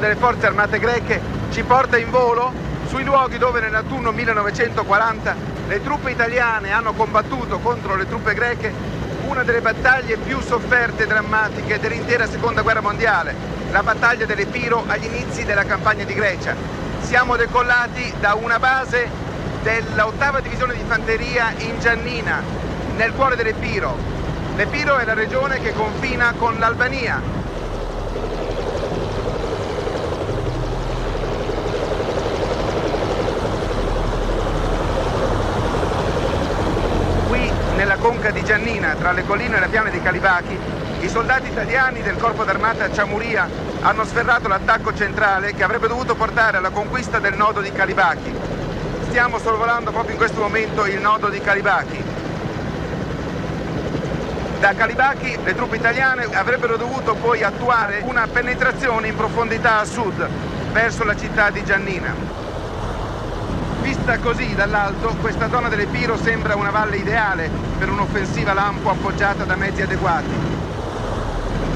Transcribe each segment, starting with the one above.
delle forze armate greche ci porta in volo sui luoghi dove nell'autunno 1940 le truppe italiane hanno combattuto contro le truppe greche una delle battaglie più sofferte e drammatiche dell'intera seconda guerra mondiale, la battaglia dell'Epiro agli inizi della campagna di Grecia. Siamo decollati da una base dell'ottava divisione di fanteria in Giannina, nel cuore dell'Epiro. L'Epiro è la regione che confina con l'Albania, nella conca di Giannina, tra le colline e le piane di Calibachi, i soldati italiani del corpo d'armata Ciamuria hanno sferrato l'attacco centrale che avrebbe dovuto portare alla conquista del nodo di Calibachi. Stiamo sorvolando proprio in questo momento il nodo di Calibachi. Da Calibachi le truppe italiane avrebbero dovuto poi attuare una penetrazione in profondità a sud, verso la città di Giannina. Vista così dall'alto, questa zona dell'Epiro sembra una valle ideale per un'offensiva lampo appoggiata da mezzi adeguati.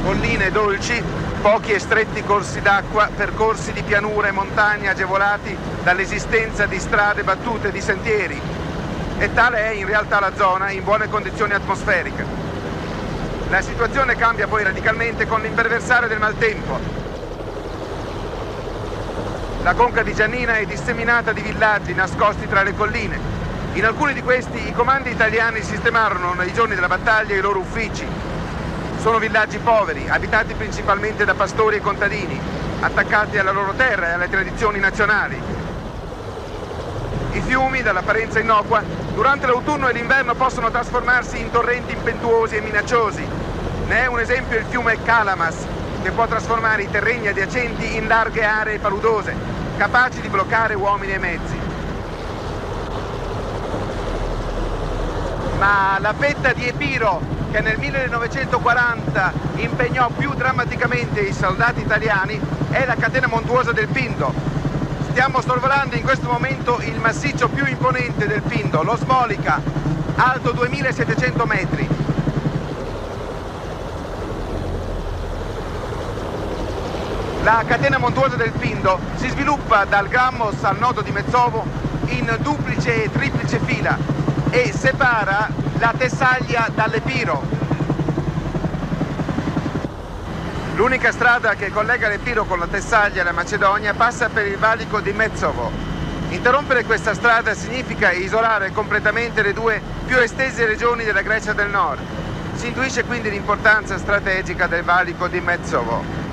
Colline dolci, pochi e stretti corsi d'acqua, percorsi di pianura e montagne agevolati dall'esistenza di strade battute e di sentieri. E tale è in realtà la zona in buone condizioni atmosferiche. La situazione cambia poi radicalmente con l'imperversare del maltempo, la conca di Giannina è disseminata di villaggi nascosti tra le colline. In alcuni di questi i comandi italiani sistemarono nei giorni della battaglia i loro uffici. Sono villaggi poveri, abitati principalmente da pastori e contadini, attaccati alla loro terra e alle tradizioni nazionali. I fiumi, dall'apparenza innocua, durante l'autunno e l'inverno possono trasformarsi in torrenti impetuosi e minacciosi. Ne è un esempio il fiume Calamas, che può trasformare i terreni adiacenti in larghe aree paludose, capaci di bloccare uomini e mezzi. Ma la fetta di Epiro, che nel 1940 impegnò più drammaticamente i soldati italiani, è la catena montuosa del Pindo. Stiamo sorvolando in questo momento il massiccio più imponente del Pindo, lo Smolica, alto 2700 metri, La catena montuosa del Pindo si sviluppa dal Grammos al nodo di Mezzovo in duplice e triplice fila e separa la Tessaglia dall'Epiro. L'unica strada che collega l'Epiro con la Tessaglia e la Macedonia passa per il valico di Mezzovo. Interrompere questa strada significa isolare completamente le due più estese regioni della Grecia del Nord. Si intuisce quindi l'importanza strategica del valico di Mezzovo.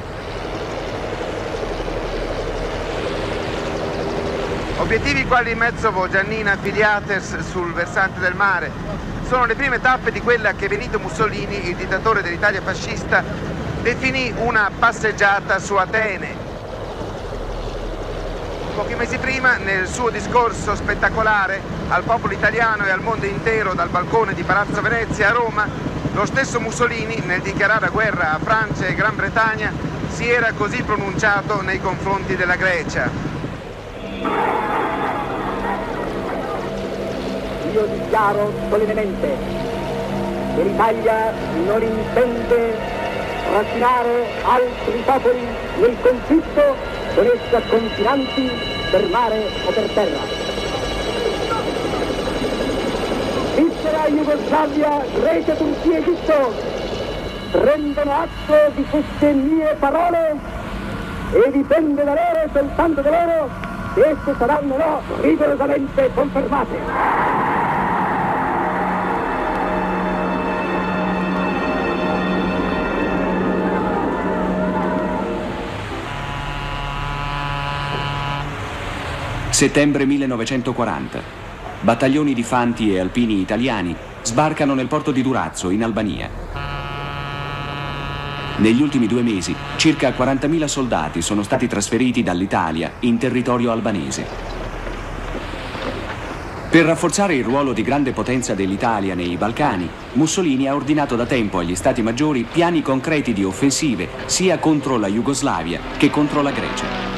Obiettivi quali Mezzovo, Giannina, Filiates sul versante del mare sono le prime tappe di quella che Benito Mussolini, il dittatore dell'Italia fascista, definì una passeggiata su Atene. Pochi mesi prima, nel suo discorso spettacolare al popolo italiano e al mondo intero dal balcone di Palazzo Venezia a Roma, lo stesso Mussolini, nel dichiarare guerra a Francia e Gran Bretagna, si era così pronunciato nei confronti della Grecia. Io dichiaro solennemente che l'Italia non intende trascinare altri popoli nel conflitto con essa confinanti per mare o per terra. Svizzera, Jugoslavia, Grecia, Turchia, Egitto prendono atto di queste mie parole e dipende da loro, soltanto da loro, esse saranno no rigorosamente confermate. Settembre 1940. Battaglioni di fanti e alpini italiani sbarcano nel porto di Durazzo, in Albania. Negli ultimi due mesi, circa 40.000 soldati sono stati trasferiti dall'Italia in territorio albanese. Per rafforzare il ruolo di grande potenza dell'Italia nei Balcani, Mussolini ha ordinato da tempo agli Stati Maggiori piani concreti di offensive sia contro la Jugoslavia che contro la Grecia.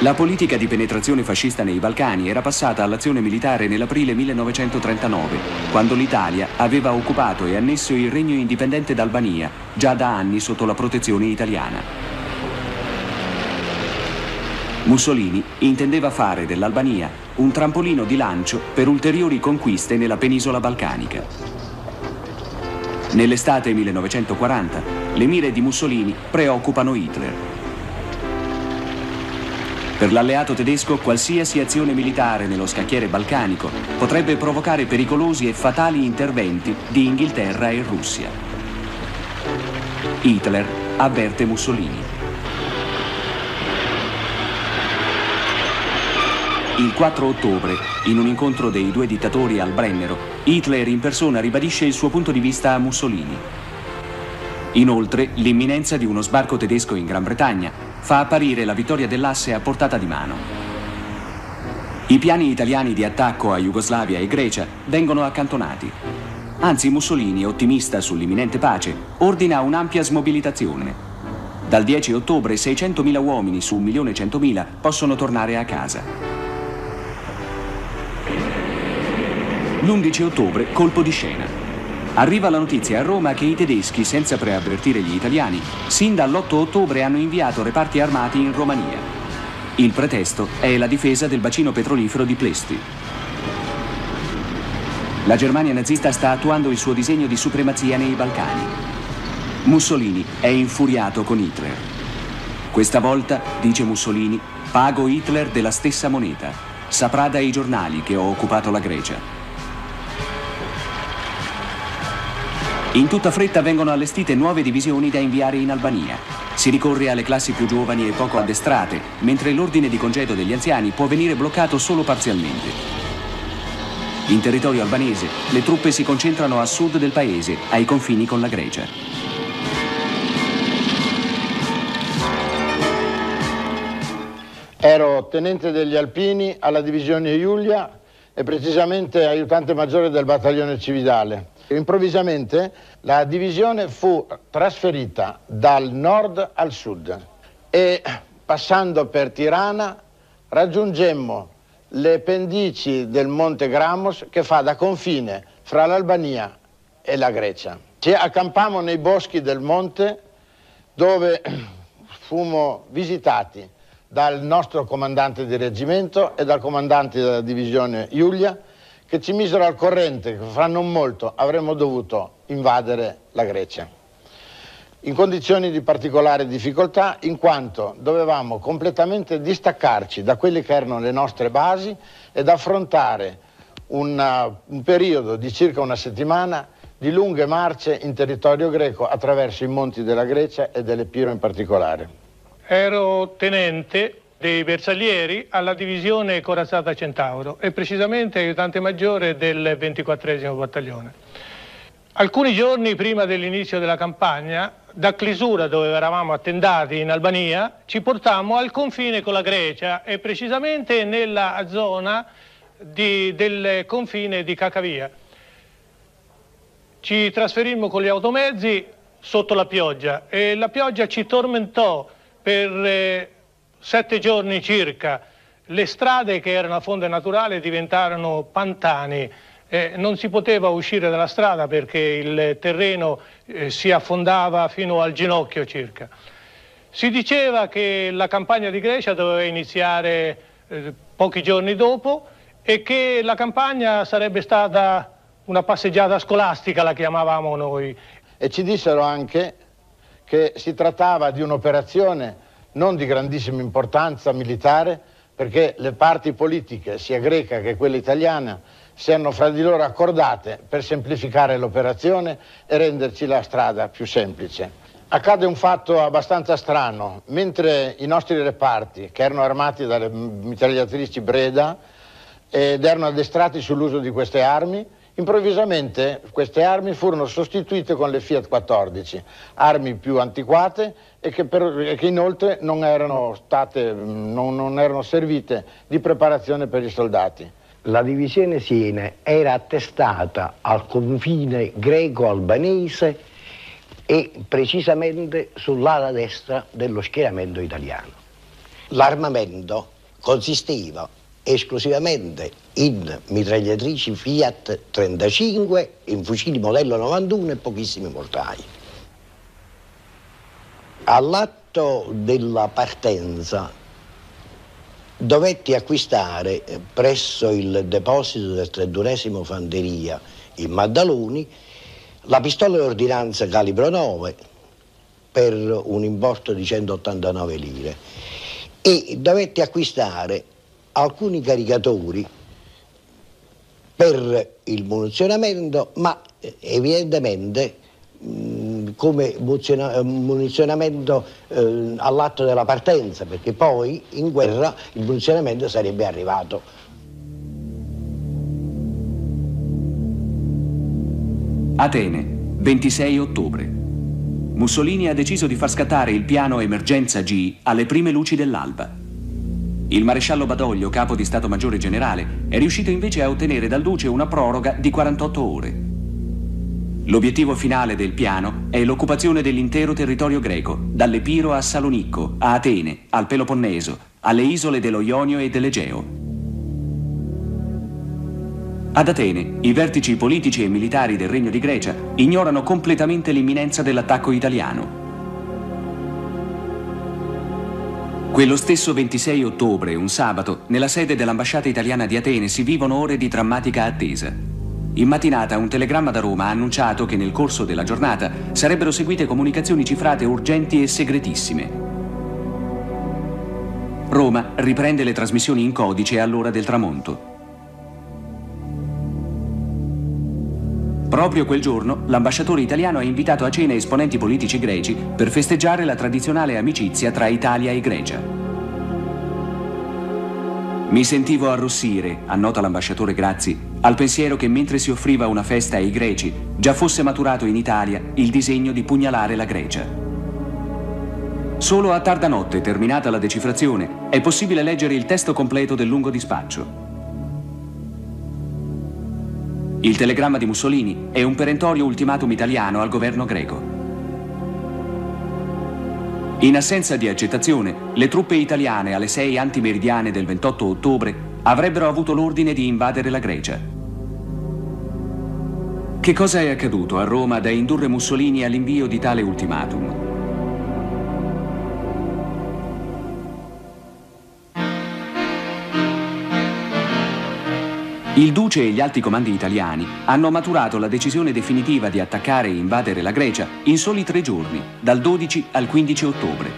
La politica di penetrazione fascista nei Balcani era passata all'azione militare nell'aprile 1939, quando l'Italia aveva occupato e annesso il regno indipendente d'Albania, già da anni sotto la protezione italiana. Mussolini intendeva fare dell'Albania un trampolino di lancio per ulteriori conquiste nella penisola balcanica. Nell'estate 1940 le mire di Mussolini preoccupano Hitler. Per l'alleato tedesco qualsiasi azione militare nello scacchiere balcanico potrebbe provocare pericolosi e fatali interventi di Inghilterra e Russia. Hitler avverte Mussolini. Il 4 ottobre, in un incontro dei due dittatori al Brennero, Hitler in persona ribadisce il suo punto di vista a Mussolini. Inoltre, l'imminenza di uno sbarco tedesco in Gran Bretagna fa apparire la vittoria dell'asse a portata di mano. I piani italiani di attacco a Jugoslavia e Grecia vengono accantonati. Anzi, Mussolini, ottimista sull'imminente pace, ordina un'ampia smobilitazione. Dal 10 ottobre 600.000 uomini su 1.100.000 possono tornare a casa. L'11 ottobre, colpo di scena. Arriva la notizia a Roma che i tedeschi, senza preavvertire gli italiani, sin dall'8 ottobre hanno inviato reparti armati in Romania. Il pretesto è la difesa del bacino petrolifero di Plesti. La Germania nazista sta attuando il suo disegno di supremazia nei Balcani. Mussolini è infuriato con Hitler. Questa volta, dice Mussolini, pago Hitler della stessa moneta. Saprà dai giornali che ho occupato la Grecia. In tutta fretta vengono allestite nuove divisioni da inviare in Albania. Si ricorre alle classi più giovani e poco addestrate, mentre l'ordine di congedo degli anziani può venire bloccato solo parzialmente. In territorio albanese, le truppe si concentrano a sud del paese, ai confini con la Grecia. Ero tenente degli Alpini alla divisione Giulia e precisamente aiutante maggiore del battaglione cividale. Improvvisamente la divisione fu trasferita dal nord al sud e passando per Tirana raggiungemmo le pendici del Monte Gramos che fa da confine fra l'Albania e la Grecia. Ci accampammo nei boschi del monte dove fummo visitati dal nostro comandante di reggimento e dal comandante della divisione Giulia che ci misero al corrente che fra non molto avremmo dovuto invadere la Grecia in condizioni di particolare difficoltà in quanto dovevamo completamente distaccarci da quelle che erano le nostre basi ed affrontare una, un periodo di circa una settimana di lunghe marce in territorio greco attraverso i monti della Grecia e dell'Epiro in particolare. Ero tenente dei bersaglieri alla divisione corazzata Centauro e precisamente aiutante maggiore del 24 battaglione. Alcuni giorni prima dell'inizio della campagna, da Clisura, dove eravamo attendati in Albania, ci portammo al confine con la Grecia e precisamente nella zona di, del confine di Cacavia. Ci trasferimmo con gli automezzi sotto la pioggia e la pioggia ci tormentò per eh, sette giorni circa le strade che erano a fonte naturale diventarono pantani. Eh, non si poteva uscire dalla strada perché il terreno eh, si affondava fino al ginocchio circa. Si diceva che la campagna di Grecia doveva iniziare eh, pochi giorni dopo e che la campagna sarebbe stata una passeggiata scolastica, la chiamavamo noi. E ci dissero anche che si trattava di un'operazione non di grandissima importanza militare, perché le parti politiche, sia greca che quella italiana, si hanno fra di loro accordate per semplificare l'operazione e renderci la strada più semplice. Accade un fatto abbastanza strano, mentre i nostri reparti, che erano armati dalle mitragliatrici Breda ed erano addestrati sull'uso di queste armi, Improvvisamente queste armi furono sostituite con le Fiat 14, armi più antiquate e che, per, e che inoltre non erano, state, non, non erano servite di preparazione per i soldati. La divisione Siena era attestata al confine greco-albanese e precisamente sull'ala destra dello schieramento italiano. L'armamento consisteva esclusivamente in mitragliatrici Fiat 35, in fucili modello 91 e pochissimi mortai. All'atto della partenza dovetti acquistare eh, presso il deposito del 31 Fanteria in Maddaloni la pistola d'ordinanza calibro 9 per un importo di 189 lire e dovetti acquistare alcuni caricatori per il munizionamento, ma eh, evidentemente come munizionamento eh, all'atto della partenza, perché poi in guerra il munizionamento sarebbe arrivato. Atene, 26 ottobre. Mussolini ha deciso di far scattare il piano emergenza G alle prime luci dell'alba. Il maresciallo Badoglio, capo di Stato Maggiore Generale, è riuscito invece a ottenere dal Duce una proroga di 48 ore. L'obiettivo finale del piano è l'occupazione dell'intero territorio greco, dall'Epiro a Salonicco, a Atene, al Peloponneso, alle isole dello Ionio e dell'Egeo. Ad Atene, i vertici politici e militari del Regno di Grecia ignorano completamente l'imminenza dell'attacco italiano. Quello stesso 26 ottobre, un sabato, nella sede dell'ambasciata italiana di Atene si vivono ore di drammatica attesa. In mattinata un telegramma da Roma ha annunciato che nel corso della giornata sarebbero seguite comunicazioni cifrate urgenti e segretissime. Roma riprende le trasmissioni in codice all'ora del tramonto. Proprio quel giorno l'ambasciatore italiano ha invitato a cena esponenti politici greci per festeggiare la tradizionale amicizia tra Italia e Grecia. Mi sentivo arrossire, annota l'ambasciatore Grazzi, al pensiero che mentre si offriva una festa ai greci, già fosse maturato in Italia il disegno di pugnalare la Grecia. Solo a tarda notte, terminata la decifrazione, è possibile leggere il testo completo del lungo dispaccio. Il telegramma di Mussolini è un perentorio ultimatum italiano al governo greco. In assenza di accettazione, le truppe italiane alle 6 antimeridiane del 28 ottobre avrebbero avuto l'ordine di invadere la Grecia. Che cosa è accaduto a Roma da indurre Mussolini all'invio di tale ultimatum? Il Duce e gli alti comandi italiani hanno maturato la decisione definitiva di attaccare e invadere la Grecia in soli tre giorni, dal 12 al 15 ottobre.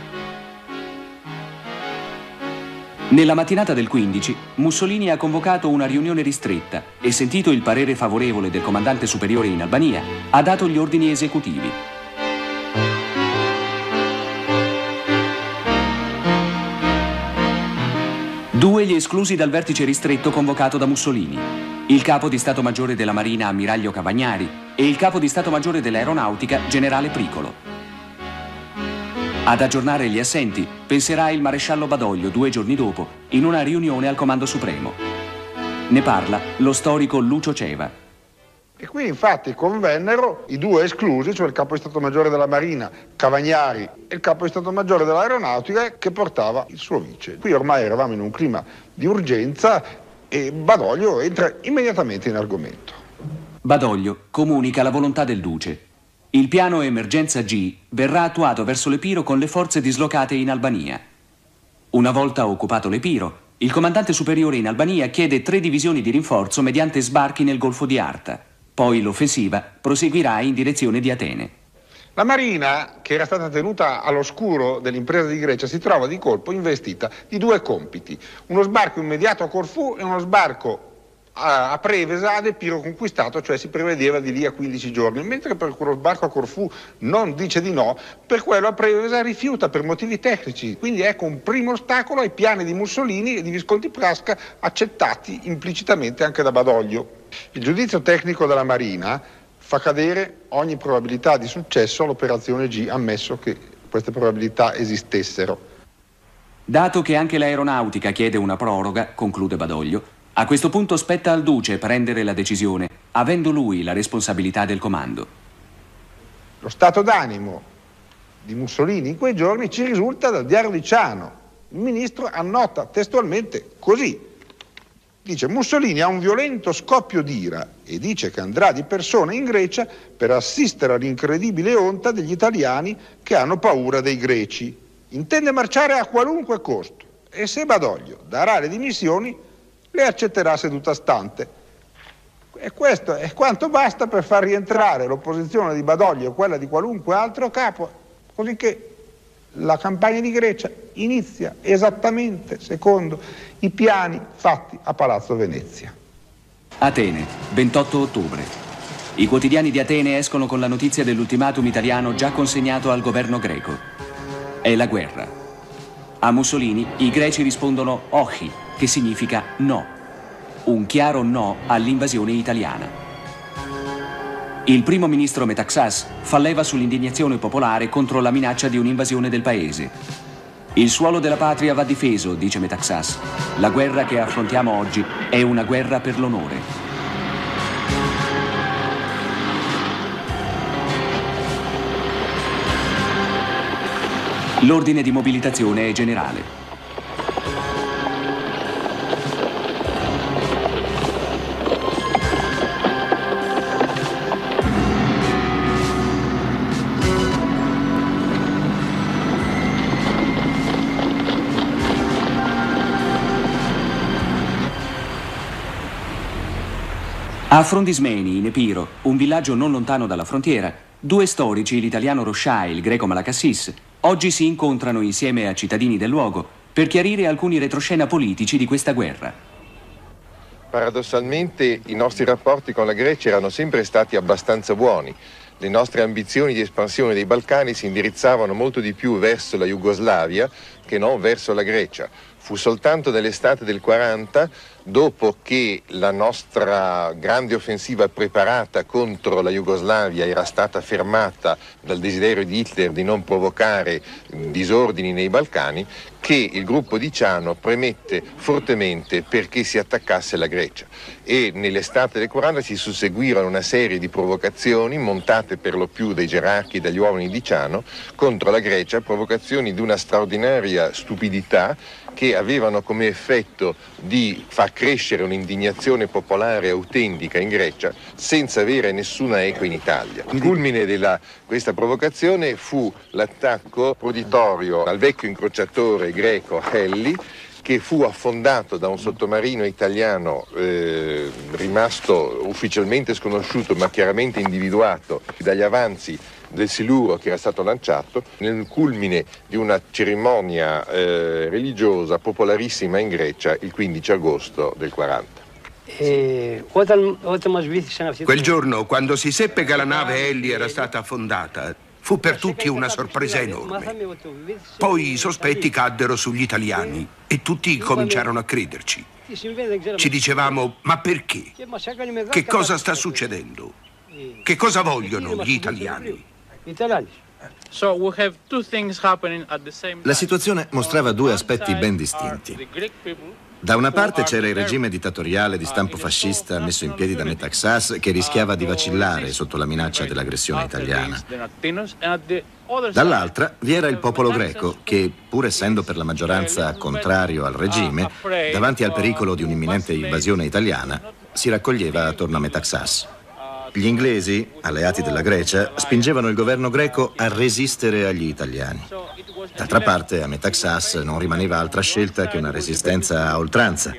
Nella mattinata del 15, Mussolini ha convocato una riunione ristretta e, sentito il parere favorevole del comandante superiore in Albania, ha dato gli ordini esecutivi. Due gli esclusi dal vertice ristretto convocato da Mussolini. Il capo di Stato Maggiore della Marina Ammiraglio Cavagnari e il capo di Stato Maggiore dell'Aeronautica Generale Pricolo. Ad aggiornare gli assenti penserà il maresciallo Badoglio due giorni dopo in una riunione al Comando Supremo. Ne parla lo storico Lucio Ceva. E qui infatti convennero i due esclusi, cioè il capo di Stato Maggiore della Marina, Cavagnari, e il capo di Stato Maggiore dell'Aeronautica che portava il suo vice. Qui ormai eravamo in un clima di urgenza e Badoglio entra immediatamente in argomento. Badoglio comunica la volontà del Duce. Il piano emergenza G verrà attuato verso l'Epiro con le forze dislocate in Albania. Una volta occupato l'Epiro, il comandante superiore in Albania chiede tre divisioni di rinforzo mediante sbarchi nel Golfo di Arta. Poi l'offensiva proseguirà in direzione di Atene. La Marina, che era stata tenuta all'oscuro dell'impresa di Grecia, si trova di colpo investita di due compiti, uno sbarco immediato a Corfù e uno sbarco a Prevesa ad Epiro conquistato, cioè si prevedeva di lì a 15 giorni, mentre per quello sbarco a Corfù non dice di no, per quello a Prevesa rifiuta per motivi tecnici, quindi ecco un primo ostacolo ai piani di Mussolini e di Visconti Prasca accettati implicitamente anche da Badoglio. Il giudizio tecnico della Marina fa cadere ogni probabilità di successo all'operazione G, ammesso che queste probabilità esistessero. Dato che anche l'aeronautica chiede una proroga, conclude Badoglio, a questo punto spetta al Duce prendere la decisione, avendo lui la responsabilità del comando. Lo stato d'animo di Mussolini in quei giorni ci risulta dal diario di Ciano. Il ministro annota testualmente così. Dice Mussolini ha un violento scoppio d'ira e dice che andrà di persona in Grecia per assistere all'incredibile onta degli italiani che hanno paura dei greci. Intende marciare a qualunque costo e se Badoglio darà le dimissioni le accetterà seduta stante. E questo è quanto basta per far rientrare l'opposizione di Badoglio e quella di qualunque altro capo, così che la campagna di Grecia inizia esattamente secondo i piani fatti a Palazzo Venezia. Atene, 28 ottobre. I quotidiani di Atene escono con la notizia dell'ultimatum italiano già consegnato al governo greco. È la guerra. A Mussolini i greci rispondono ochi, che significa no. Un chiaro no all'invasione italiana. Il primo ministro Metaxas fa leva sull'indignazione popolare contro la minaccia di un'invasione del paese. Il suolo della patria va difeso, dice Metaxas. La guerra che affrontiamo oggi è una guerra per l'onore. L'ordine di mobilitazione è generale. A Frondismeni, in Epiro, un villaggio non lontano dalla frontiera, due storici, l'italiano Roscià e il greco Malacassis, oggi si incontrano insieme a cittadini del luogo per chiarire alcuni retroscena politici di questa guerra. Paradossalmente i nostri rapporti con la Grecia erano sempre stati abbastanza buoni. Le nostre ambizioni di espansione dei Balcani si indirizzavano molto di più verso la Jugoslavia che non verso la Grecia. Fu soltanto nell'estate del 40 dopo che la nostra grande offensiva preparata contro la Jugoslavia era stata fermata dal desiderio di Hitler di non provocare disordini nei Balcani, che il gruppo di Ciano premette fortemente perché si attaccasse la Grecia. E nell'estate del 40 si susseguirono una serie di provocazioni montate per lo più dai gerarchi e dagli uomini di Ciano contro la Grecia, provocazioni di una straordinaria stupidità che avevano come effetto di far crescere un'indignazione popolare autentica in Grecia senza avere nessuna eco in Italia. Il culmine di questa provocazione fu l'attacco proditorio al vecchio incrociatore greco Helli che fu affondato da un sottomarino italiano eh, rimasto ufficialmente sconosciuto ma chiaramente individuato dagli avanzi del siluro che era stato lanciato nel culmine di una cerimonia eh, religiosa popolarissima in Grecia il 15 agosto del 40. Quel giorno, quando si seppe che la nave Ellie era stata affondata, fu per tutti una sorpresa enorme. Poi i sospetti caddero sugli italiani e tutti cominciarono a crederci. Ci dicevamo, ma perché? Che cosa sta succedendo? Che cosa vogliono gli italiani? La situazione mostrava due aspetti ben distinti. Da una parte c'era il regime dittatoriale di stampo fascista messo in piedi da Metaxas che rischiava di vacillare sotto la minaccia dell'aggressione italiana. Dall'altra vi era il popolo greco che, pur essendo per la maggioranza contrario al regime, davanti al pericolo di un'imminente invasione italiana, si raccoglieva attorno a Metaxas. Gli inglesi, alleati della Grecia, spingevano il governo greco a resistere agli italiani. D'altra parte, a Metaxas non rimaneva altra scelta che una resistenza a oltranza.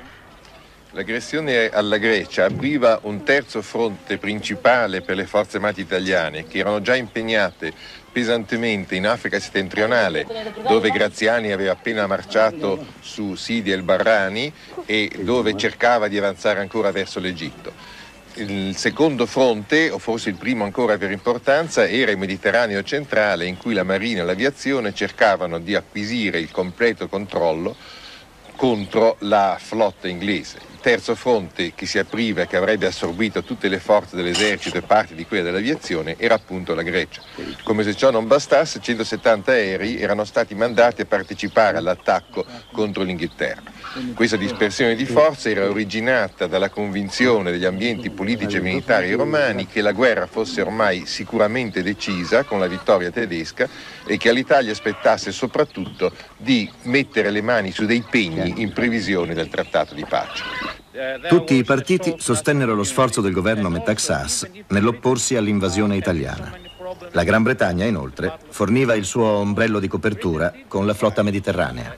L'aggressione alla Grecia apriva un terzo fronte principale per le forze armate italiane che erano già impegnate pesantemente in Africa settentrionale dove Graziani aveva appena marciato su Sidi el Barrani e dove cercava di avanzare ancora verso l'Egitto il secondo fronte, o forse il primo ancora per importanza, era il Mediterraneo centrale in cui la Marina e l'aviazione cercavano di acquisire il completo controllo contro la flotta inglese terzo fronte che si apriva e che avrebbe assorbito tutte le forze dell'esercito e parte di quelle dell'aviazione era appunto la Grecia. Come se ciò non bastasse, 170 aerei erano stati mandati a partecipare all'attacco contro l'Inghilterra. Questa dispersione di forze era originata dalla convinzione degli ambienti politici e militari romani che la guerra fosse ormai sicuramente decisa con la vittoria tedesca e che all'Italia aspettasse soprattutto di mettere le mani su dei pegni in previsione del trattato di pace. Tutti i partiti sostennero lo sforzo del governo Metaxas nell'opporsi all'invasione italiana. La Gran Bretagna, inoltre, forniva il suo ombrello di copertura con la flotta mediterranea.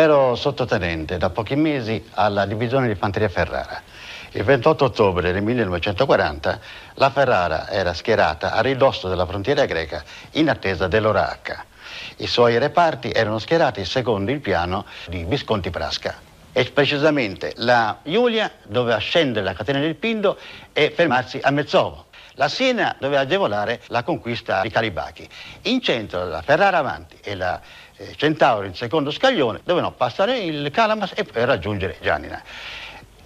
Ero sottotenente da pochi mesi alla divisione di fanteria Ferrara. Il 28 ottobre del 1940 la Ferrara era schierata a ridosso della frontiera greca in attesa dell'Oracca. I suoi reparti erano schierati secondo il piano di Visconti Prasca. E precisamente la Giulia doveva scendere la catena del Pindo e fermarsi a Mezzovo. La Siena doveva agevolare la conquista di Calibachi. In centro la Ferrara avanti e la eh, Centauro in secondo scaglione dovevano passare il Calamas e poi raggiungere Giannina.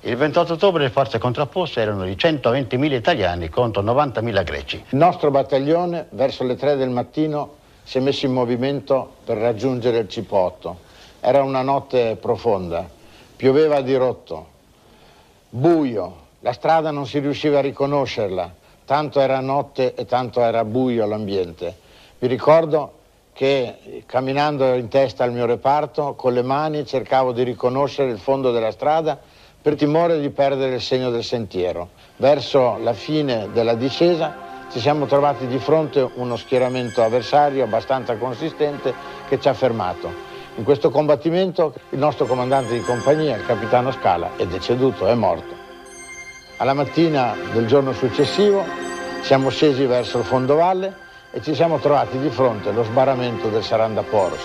Il 28 ottobre le forze contrapposte erano di 120.000 italiani contro 90.000 greci. Il nostro battaglione verso le 3 del mattino si è messo in movimento per raggiungere il Cipotto. Era una notte profonda, pioveva di rotto, buio, la strada non si riusciva a riconoscerla, tanto era notte e tanto era buio l'ambiente. Mi ricordo che camminando in testa al mio reparto, con le mani cercavo di riconoscere il fondo della strada per timore di perdere il segno del sentiero. Verso la fine della discesa ci siamo trovati di fronte uno schieramento avversario abbastanza consistente che ci ha fermato. In questo combattimento il nostro comandante di compagnia, il capitano Scala, è deceduto, è morto. Alla mattina del giorno successivo siamo scesi verso il fondovalle e ci siamo trovati di fronte allo sbarramento del Sarandaporos.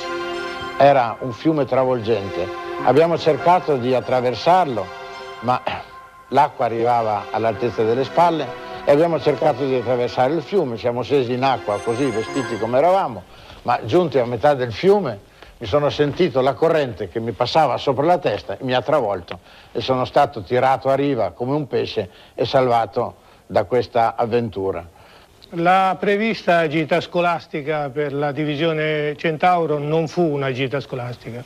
Era un fiume travolgente. Abbiamo cercato di attraversarlo ma l'acqua arrivava all'altezza delle spalle e abbiamo cercato di attraversare il fiume, siamo scesi in acqua così vestiti come eravamo, ma giunti a metà del fiume mi sono sentito la corrente che mi passava sopra la testa e mi ha travolto e sono stato tirato a riva come un pesce e salvato da questa avventura. La prevista gita scolastica per la divisione Centauro non fu una gita scolastica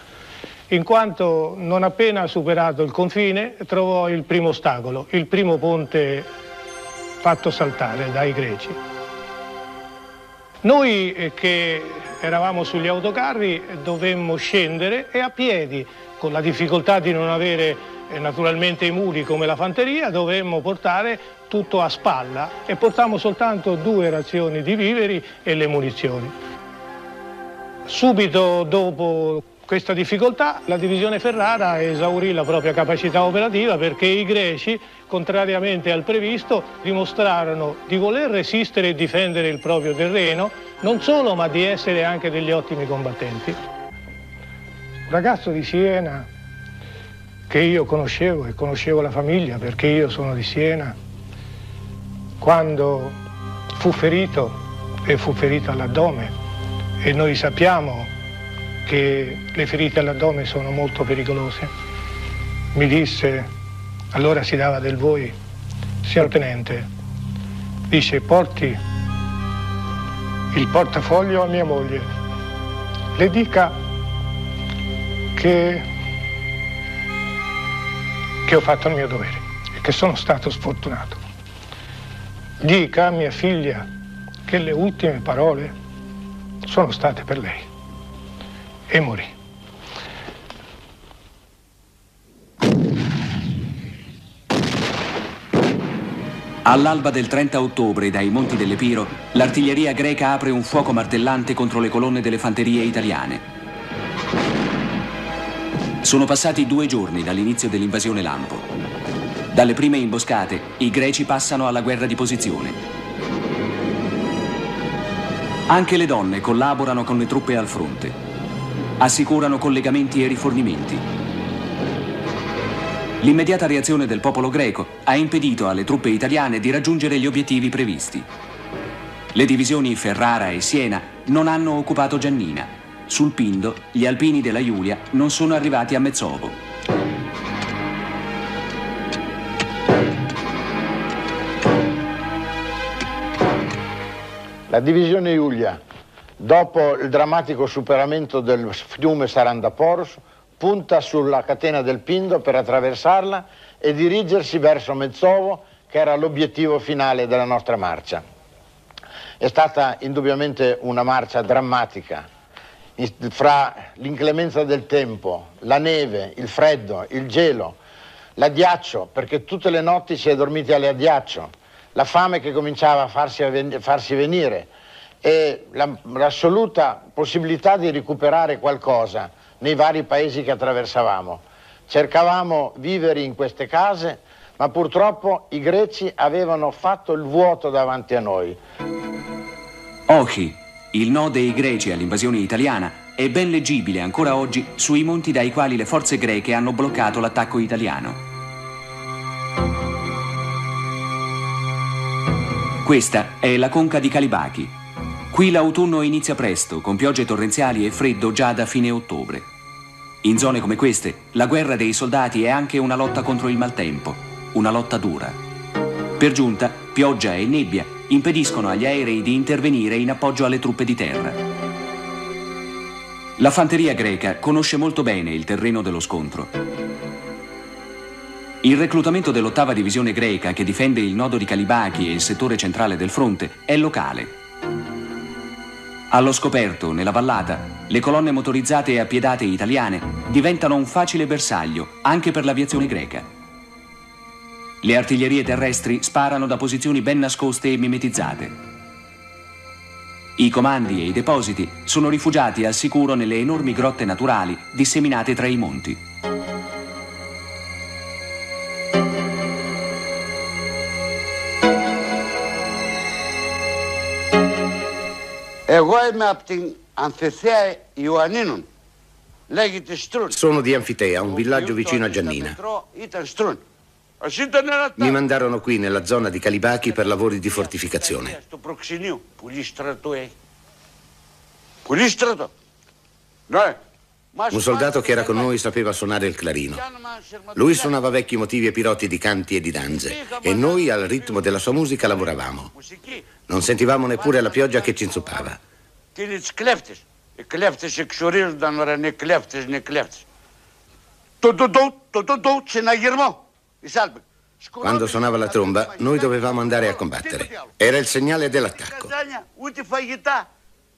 in quanto non appena superato il confine trovò il primo ostacolo, il primo ponte fatto saltare dai greci. Noi che eravamo sugli autocarri dovemmo scendere e a piedi, con la difficoltà di non avere eh, naturalmente i muri come la fanteria, dovemmo portare tutto a spalla e portammo soltanto due razioni di viveri e le munizioni. Subito dopo questa difficoltà la divisione Ferrara esaurì la propria capacità operativa perché i greci, contrariamente al previsto, dimostrarono di voler resistere e difendere il proprio terreno, non solo ma di essere anche degli ottimi combattenti. Un ragazzo di Siena che io conoscevo e conoscevo la famiglia perché io sono di Siena, quando fu ferito e fu ferito all'addome e noi sappiamo che le ferite all'addome sono molto pericolose. Mi disse, allora si dava del voi, signor tenente, dice porti il portafoglio a mia moglie, le dica che, che ho fatto il mio dovere e che sono stato sfortunato. Dica a mia figlia che le ultime parole sono state per lei e morì. All'alba del 30 ottobre, dai monti dell'Epiro, l'artiglieria greca apre un fuoco martellante contro le colonne delle fanterie italiane. Sono passati due giorni dall'inizio dell'invasione Lampo. Dalle prime imboscate, i greci passano alla guerra di posizione. Anche le donne collaborano con le truppe al fronte assicurano collegamenti e rifornimenti. L'immediata reazione del popolo greco ha impedito alle truppe italiane di raggiungere gli obiettivi previsti. Le divisioni Ferrara e Siena non hanno occupato Giannina. Sul Pindo, gli alpini della Giulia non sono arrivati a Mezzovo. La divisione Giulia dopo il drammatico superamento del fiume Sarandaporos, punta sulla catena del Pindo per attraversarla e dirigersi verso Mezzovo, che era l'obiettivo finale della nostra marcia. È stata indubbiamente una marcia drammatica, fra l'inclemenza del tempo, la neve, il freddo, il gelo, l'addiaccio, perché tutte le notti si è dormiti all'addiaccio, la fame che cominciava a farsi, a farsi venire e la, l'assoluta possibilità di recuperare qualcosa nei vari paesi che attraversavamo. Cercavamo viveri in queste case, ma purtroppo i greci avevano fatto il vuoto davanti a noi. Ochi, il no dei greci all'invasione italiana, è ben leggibile ancora oggi sui monti dai quali le forze greche hanno bloccato l'attacco italiano. Questa è la conca di Calibaki. Qui l'autunno inizia presto, con piogge torrenziali e freddo già da fine ottobre. In zone come queste, la guerra dei soldati è anche una lotta contro il maltempo, una lotta dura. Per giunta, pioggia e nebbia impediscono agli aerei di intervenire in appoggio alle truppe di terra. La fanteria greca conosce molto bene il terreno dello scontro. Il reclutamento dell'ottava divisione greca che difende il nodo di Calibaki e il settore centrale del fronte è locale. Allo scoperto, nella vallata, le colonne motorizzate e appiedate italiane diventano un facile bersaglio anche per l'aviazione greca. Le artiglierie terrestri sparano da posizioni ben nascoste e mimetizzate. I comandi e i depositi sono rifugiati al sicuro nelle enormi grotte naturali disseminate tra i monti. Εγώ είμαι από την Αμφιθέα Ιωαννίνων. Λέγεται Στρούν. Sono di Anfitea, un villaggio vicino a Giannina. Ήταν Στρούν. Mi mandarono qui nella zona di Calibaki per lavori di fortificazione. Στο προξενείο. Πολύ στρατό έχει. Πολύ στρατό. Ναι. Un soldato che era con noi sapeva suonare il clarino. Lui suonava vecchi motivi e pirotti di canti e di danze e noi al ritmo della sua musica lavoravamo. Non sentivamo neppure la pioggia che ci inzuppava. Quando suonava la tromba, noi dovevamo andare a combattere. Era il segnale dell'attacco.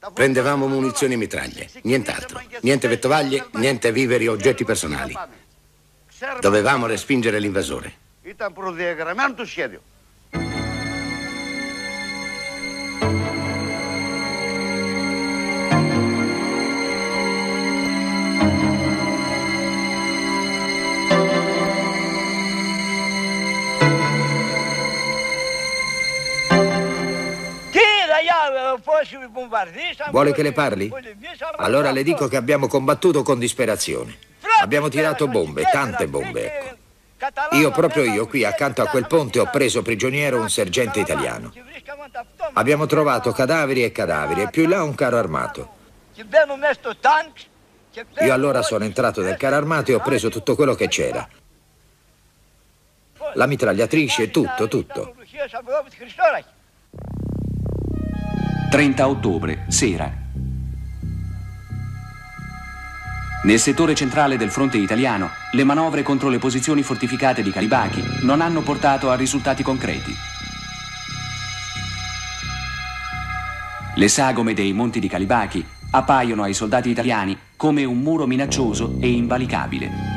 Καζάνια, ούτε φαγητά. Prendevamo munizioni e mitraglie, nient'altro. Niente vettovaglie, niente viveri o oggetti personali. Dovevamo respingere l'invasore. Ήταν προδιαγραμμένο το σχέδιο. Vuole che le parli? Allora le dico che abbiamo combattuto con disperazione. Abbiamo tirato bombe, tante bombe, ecco. Io, proprio io, qui accanto a quel ponte ho preso prigioniero un sergente italiano. Abbiamo trovato cadaveri e cadaveri e più in là un carro armato. Io allora sono entrato nel carro armato e ho preso tutto quello che c'era. La mitragliatrice, tutto, tutto. 30 ottobre, sera. Nel settore centrale del fronte italiano, le manovre contro le posizioni fortificate di Calibaki non hanno portato a risultati concreti. Le sagome dei monti di Calibaki appaiono ai soldati italiani come un muro minaccioso e invalicabile.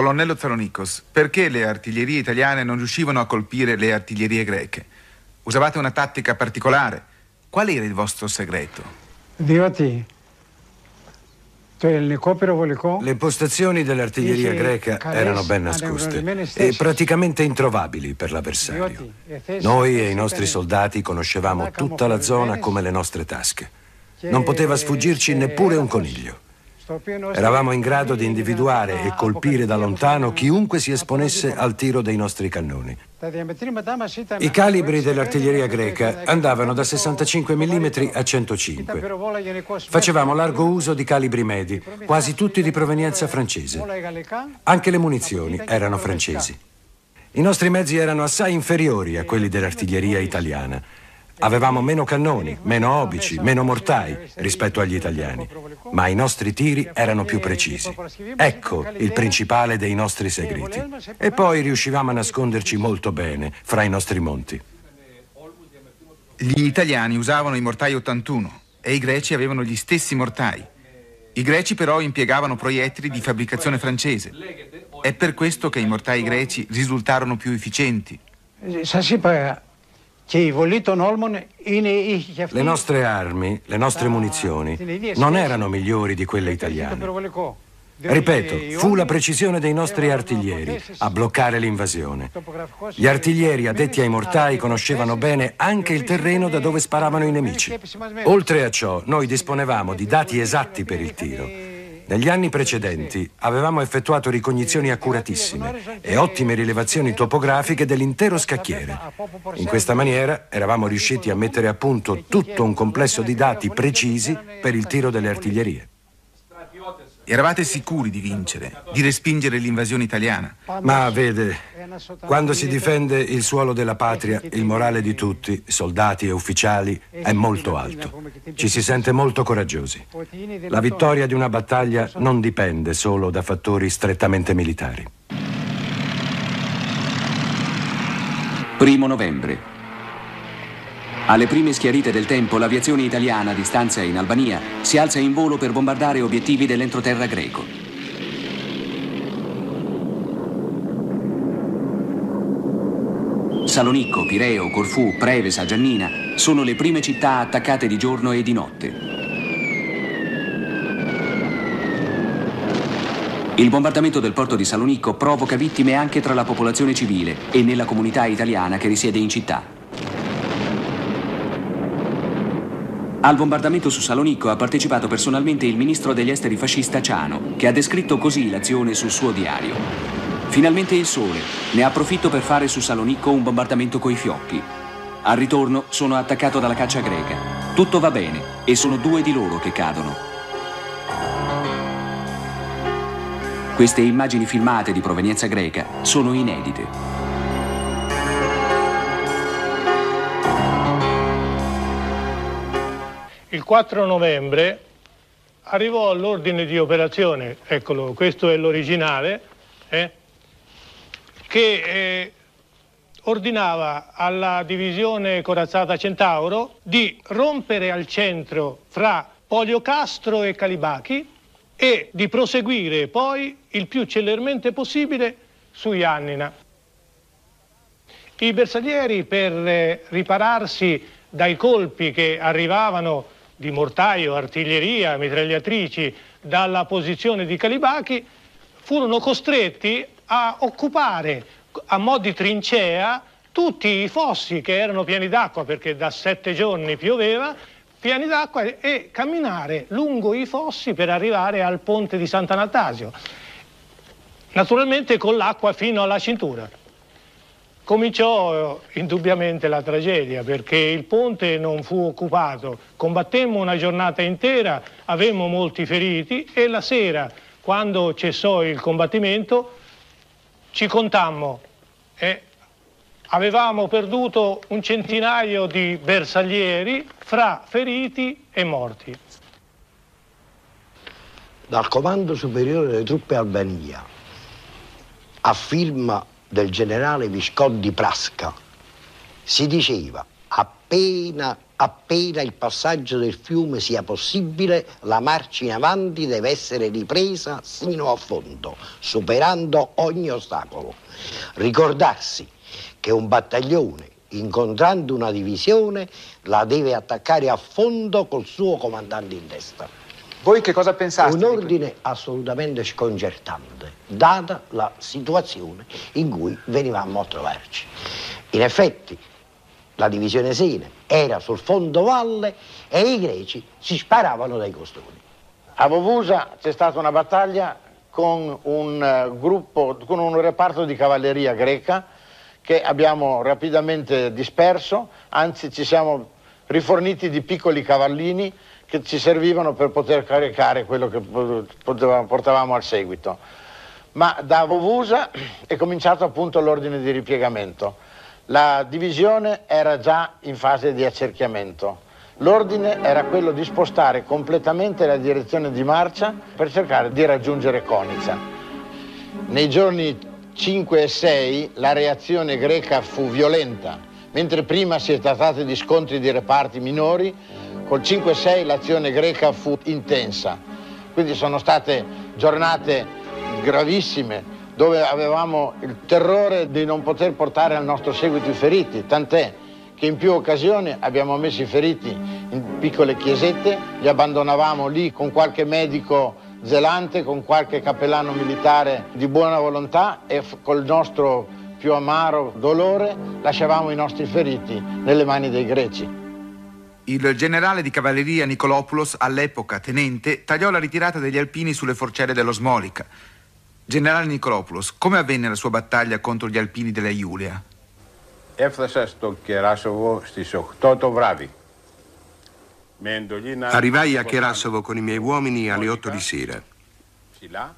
colonnello Zaronikos, perché le artiglierie italiane non riuscivano a colpire le artiglierie greche? Usavate una tattica particolare. Qual era il vostro segreto? Dioti. Le postazioni dell'artiglieria greca erano ben nascoste e praticamente introvabili per l'avversario. Noi e i nostri soldati conoscevamo tutta la zona come le nostre tasche. Non poteva sfuggirci neppure un coniglio. Eravamo in grado di individuare e colpire da lontano chiunque si esponesse al tiro dei nostri cannoni. I calibri dell'artiglieria greca andavano da 65 mm a 105. Facevamo largo uso di calibri medi, quasi tutti di provenienza francese. Anche le munizioni erano francesi. I nostri mezzi erano assai inferiori a quelli dell'artiglieria italiana. Avevamo meno cannoni, meno obici, meno mortai rispetto agli italiani, ma i nostri tiri erano più precisi. Ecco il principale dei nostri segreti. E poi riuscivamo a nasconderci molto bene fra i nostri monti. Gli italiani usavano i mortai 81 e i greci avevano gli stessi mortai. I greci però impiegavano proiettili di fabbricazione francese. È per questo che i mortai greci risultarono più efficienti. Le nostre armi, le nostre munizioni non erano migliori di quelle italiane. Ripeto, fu la precisione dei nostri artiglieri a bloccare l'invasione. Gli artiglieri addetti ai mortai conoscevano bene anche il terreno da dove sparavano i nemici. Oltre a ciò, noi disponevamo di dati esatti per il tiro. Negli anni precedenti avevamo effettuato ricognizioni accuratissime e ottime rilevazioni topografiche dell'intero scacchiere. In questa maniera eravamo riusciti a mettere a punto tutto un complesso di dati precisi per il tiro delle artiglierie. Eravate sicuri di vincere, di respingere l'invasione italiana? Ma vede, quando si difende il suolo della patria, il morale di tutti, soldati e ufficiali, è molto alto. Ci si sente molto coraggiosi. La vittoria di una battaglia non dipende solo da fattori strettamente militari. Primo novembre. Alle prime schiarite del tempo, l'aviazione italiana di stanza in Albania si alza in volo per bombardare obiettivi dell'entroterra greco. Salonicco, Pireo, Corfù, Prevesa, Giannina sono le prime città attaccate di giorno e di notte. Il bombardamento del porto di Salonicco provoca vittime anche tra la popolazione civile e nella comunità italiana che risiede in città. Al bombardamento su Salonicco ha partecipato personalmente il ministro degli esteri fascista Ciano, che ha descritto così l'azione sul suo diario. Finalmente il sole. Ne approfitto per fare su Salonicco un bombardamento coi fiocchi. Al ritorno sono attaccato dalla caccia greca. Tutto va bene e sono due di loro che cadono. Queste immagini filmate di provenienza greca sono inedite. Il 4 novembre arrivò all'ordine di operazione, eccolo, questo è l'originale, eh, che eh, ordinava alla divisione corazzata Centauro di rompere al centro fra Polio Castro e Calibachi e di proseguire poi il più celermente possibile su Iannina. I bersaglieri per eh, ripararsi dai colpi che arrivavano di mortaio, artiglieria, mitragliatrici dalla posizione di Calibachi, furono costretti a occupare a mo' di trincea tutti i fossi che erano pieni d'acqua perché da sette giorni pioveva, pieni d'acqua e camminare lungo i fossi per arrivare al ponte di Sant'Anatasio, naturalmente con l'acqua fino alla cintura. Cominciò eh, indubbiamente la tragedia perché il ponte non fu occupato, combattemmo una giornata intera, avemmo molti feriti e la sera, quando cessò il combattimento, ci contammo e avevamo perduto un centinaio di bersaglieri fra feriti e morti. Dal Comando Superiore delle Truppe Albania, a firma del generale Visconti Prasca si diceva appena, appena il passaggio del fiume sia possibile la marcia in avanti deve essere ripresa sino a fondo, superando ogni ostacolo. Ricordarsi che un battaglione incontrando una divisione la deve attaccare a fondo col suo comandante in testa. Voi che cosa pensate? Un ordine assolutamente sconcertante, data la situazione in cui venivamo a trovarci. In effetti, la divisione Sene era sul fondo valle e i greci si sparavano dai costoni. A Vovusa c'è stata una battaglia con un eh, gruppo, con un reparto di cavalleria greca che abbiamo rapidamente disperso, anzi ci siamo riforniti di piccoli cavallini che ci servivano per poter caricare quello che potevamo, portavamo al seguito. Ma da Vovusa è cominciato appunto l'ordine di ripiegamento. La divisione era già in fase di accerchiamento. L'ordine era quello di spostare completamente la direzione di marcia per cercare di raggiungere Konica. Nei giorni 5 e 6 la reazione greca fu violenta, mentre prima si è trattato di scontri di reparti minori, col 5 e 6 l'azione greca fu intensa. Quindi sono state giornate gravissime dove avevamo il terrore di non poter portare al nostro seguito i feriti, tant'è che in più occasioni abbiamo messo i feriti in piccole chiesette, li abbandonavamo lì con qualche medico zelante, con qualche cappellano militare di buona volontà e col nostro più amaro dolore lasciavamo i nostri feriti nelle mani dei greci. Il generale di cavalleria Nicolopoulos, all'epoca tenente, tagliò la ritirata degli alpini sulle forcelle dello Smolica. Generale Nicolopoulos, come avvenne la sua battaglia contro gli alpini della Iulia? Έφτασα στο Κεράσοβο στις 8 το βράδυ. Arrivai a Cherasovo con i miei uomini alle 8 di sera.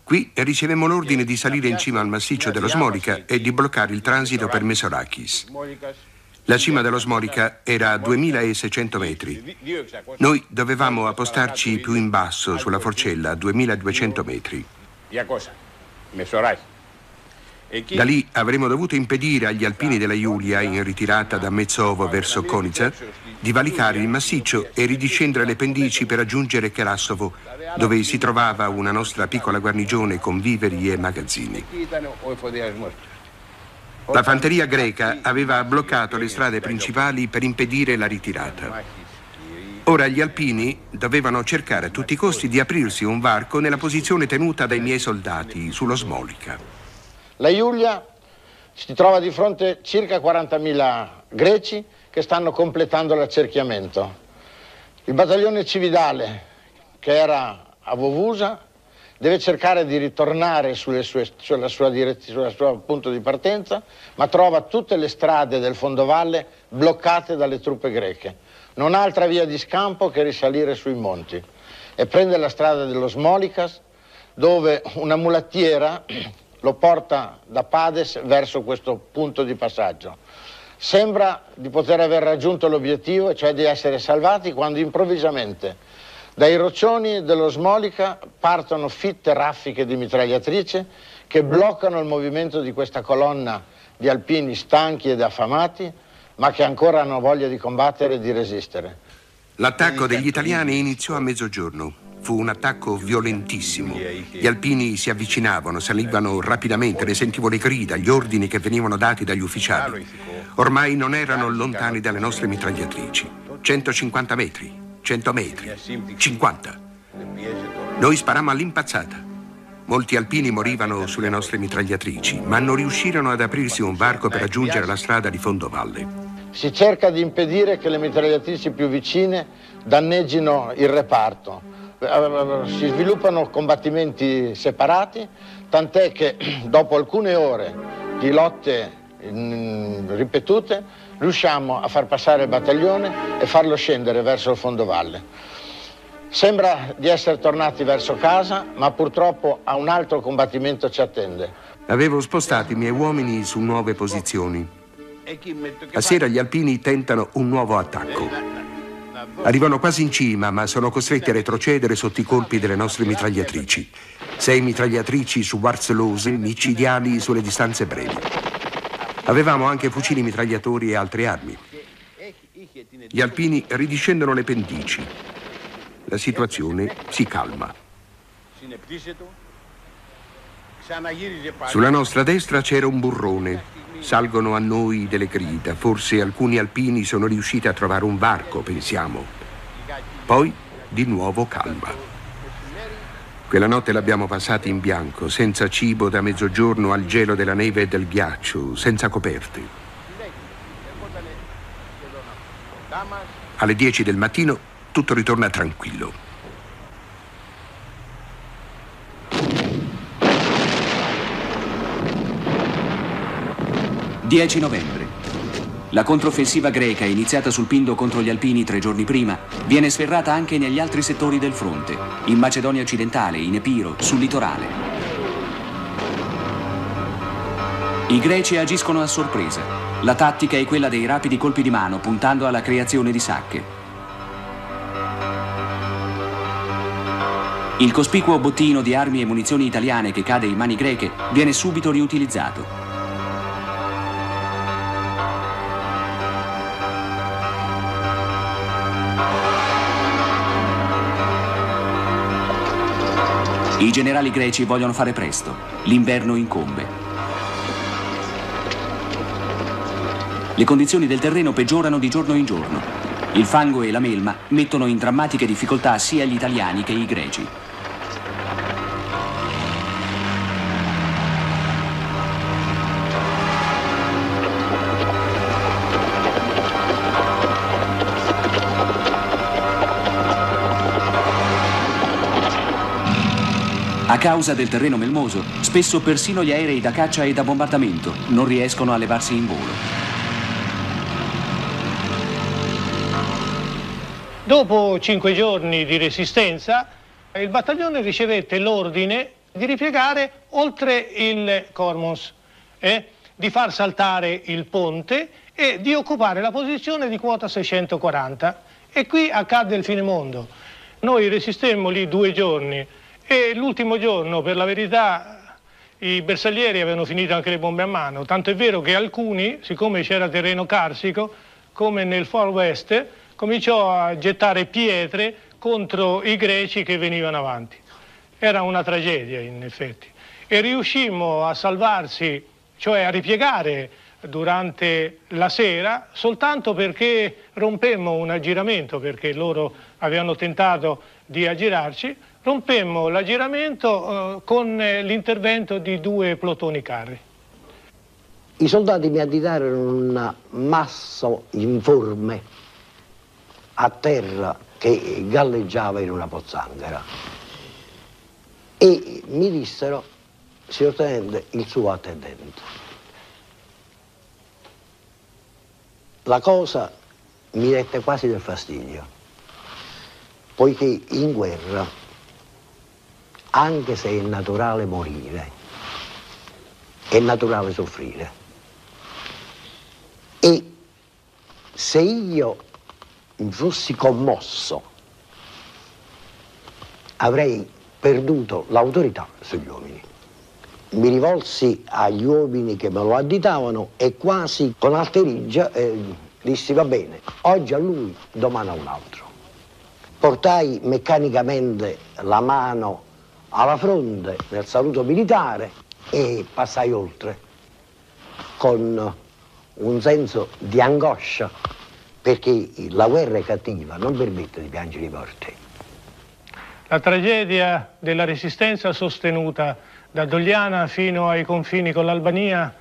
Qui ricevemmo l'ordine di salire in cima al massiccio dello Smorica e di bloccare il transito per Mesorakis. La cima dello Smorica era a 2600 metri. Noi dovevamo appostarci più in basso, sulla forcella, a 2200 metri. Da lì avremmo dovuto impedire agli alpini della Giulia, in ritirata da Mezzovo verso Konica, di valicare il massiccio e ridiscendere le pendici per raggiungere Kerassovo, dove si trovava una nostra piccola guarnigione con viveri e magazzini. La fanteria greca aveva bloccato le strade principali per impedire la ritirata. Ora gli alpini dovevano cercare a tutti i costi di aprirsi un varco nella posizione tenuta dai miei soldati sullo Smolica. La Giulia si trova di fronte a circa 40.000 greci che stanno completando l'accerchiamento. Il battaglione cividale che era a Vovusa deve cercare di ritornare sue, sulla sua direzione, sul suo punto di partenza, ma trova tutte le strade del fondovalle bloccate dalle truppe greche. Non ha altra via di scampo che risalire sui monti e prende la strada dello Smolicas dove una mulattiera lo porta da Pades verso questo punto di passaggio. Sembra di poter aver raggiunto l'obiettivo, cioè di essere salvati, quando improvvisamente dai roccioni dello Smolica partono fitte raffiche di mitragliatrice che bloccano il movimento di questa colonna di alpini stanchi ed affamati, ma che ancora hanno voglia di combattere e di resistere. L'attacco degli italiani iniziò a mezzogiorno. Fu un attacco violentissimo. Gli alpini si avvicinavano, salivano rapidamente, ne sentivo le grida, gli ordini che venivano dati dagli ufficiali. Ormai non erano lontani dalle nostre mitragliatrici. 150 metri, 100 metri, 50. Noi sparammo all'impazzata. Molti alpini morivano sulle nostre mitragliatrici, ma non riuscirono ad aprirsi un varco per raggiungere la strada di fondovalle. Si cerca di impedire che le mitragliatrici più vicine danneggino il reparto si sviluppano combattimenti separati, tant'è che dopo alcune ore di lotte ripetute riusciamo a far passare il battaglione e farlo scendere verso il fondovalle. Sembra di essere tornati verso casa, ma purtroppo a un altro combattimento ci attende. Avevo spostato i miei uomini su nuove posizioni. A sera gli alpini tentano un nuovo attacco. Arrivano quasi in cima, ma sono costretti a retrocedere sotto i colpi delle nostre mitragliatrici. Sei mitragliatrici su Warzlose, micidiali sulle distanze brevi. Avevamo anche fucili mitragliatori e altre armi. Gli alpini ridiscendono le pendici. La situazione si calma. Sulla nostra destra c'era un burrone Salgono a noi delle grida, forse alcuni alpini sono riusciti a trovare un varco, pensiamo. Poi di nuovo calma. Quella notte l'abbiamo passata in bianco, senza cibo da mezzogiorno al gelo della neve e del ghiaccio, senza coperte. Alle 10 del mattino tutto ritorna tranquillo. 10 novembre. La controffensiva greca, iniziata sul Pindo contro gli alpini tre giorni prima, viene sferrata anche negli altri settori del fronte, in Macedonia occidentale, in Epiro, sul litorale. I greci agiscono a sorpresa. La tattica è quella dei rapidi colpi di mano, puntando alla creazione di sacche. Il cospicuo bottino di armi e munizioni italiane che cade in mani greche viene subito riutilizzato. I generali greci vogliono fare presto. L'inverno incombe. Le condizioni del terreno peggiorano di giorno in giorno. Il fango e la melma mettono in drammatiche difficoltà sia gli italiani che i greci. A causa del terreno melmoso, spesso persino gli aerei da caccia e da bombardamento non riescono a levarsi in volo. Dopo cinque giorni di resistenza, il battaglione ricevette l'ordine di ripiegare oltre il Cormons, eh, di far saltare il ponte e di occupare la posizione di quota 640. E qui accadde il fine mondo. Noi resistemmo lì due giorni e l'ultimo giorno, per la verità, i bersaglieri avevano finito anche le bombe a mano, tanto è vero che alcuni, siccome c'era terreno carsico, come nel Far West, cominciò a gettare pietre contro i greci che venivano avanti. Era una tragedia in effetti. E riuscimmo a salvarsi, cioè a ripiegare durante la sera, soltanto perché rompemmo un aggiramento, perché loro avevano tentato di aggirarci, rompemmo l'aggiramento eh, con eh, l'intervento di due plotoni carri. I soldati mi additarono un masso informe a terra che galleggiava in una pozzanghera e mi dissero, signor Tenente, il suo attendente. La cosa mi dette quasi del fastidio, poiché in guerra, anche se è naturale morire, è naturale soffrire. E se io fossi commosso, avrei perduto l'autorità sugli uomini. Mi rivolsi agli uomini che me lo additavano e quasi con alterigia eh, dissi va bene, oggi a lui, domani a un altro. Portai meccanicamente la mano alla fronte nel saluto militare e passai oltre con un senso di angoscia perché la guerra è cattiva, non permette di piangere i morti. La tragedia della resistenza sostenuta da Dogliana fino ai confini con l'Albania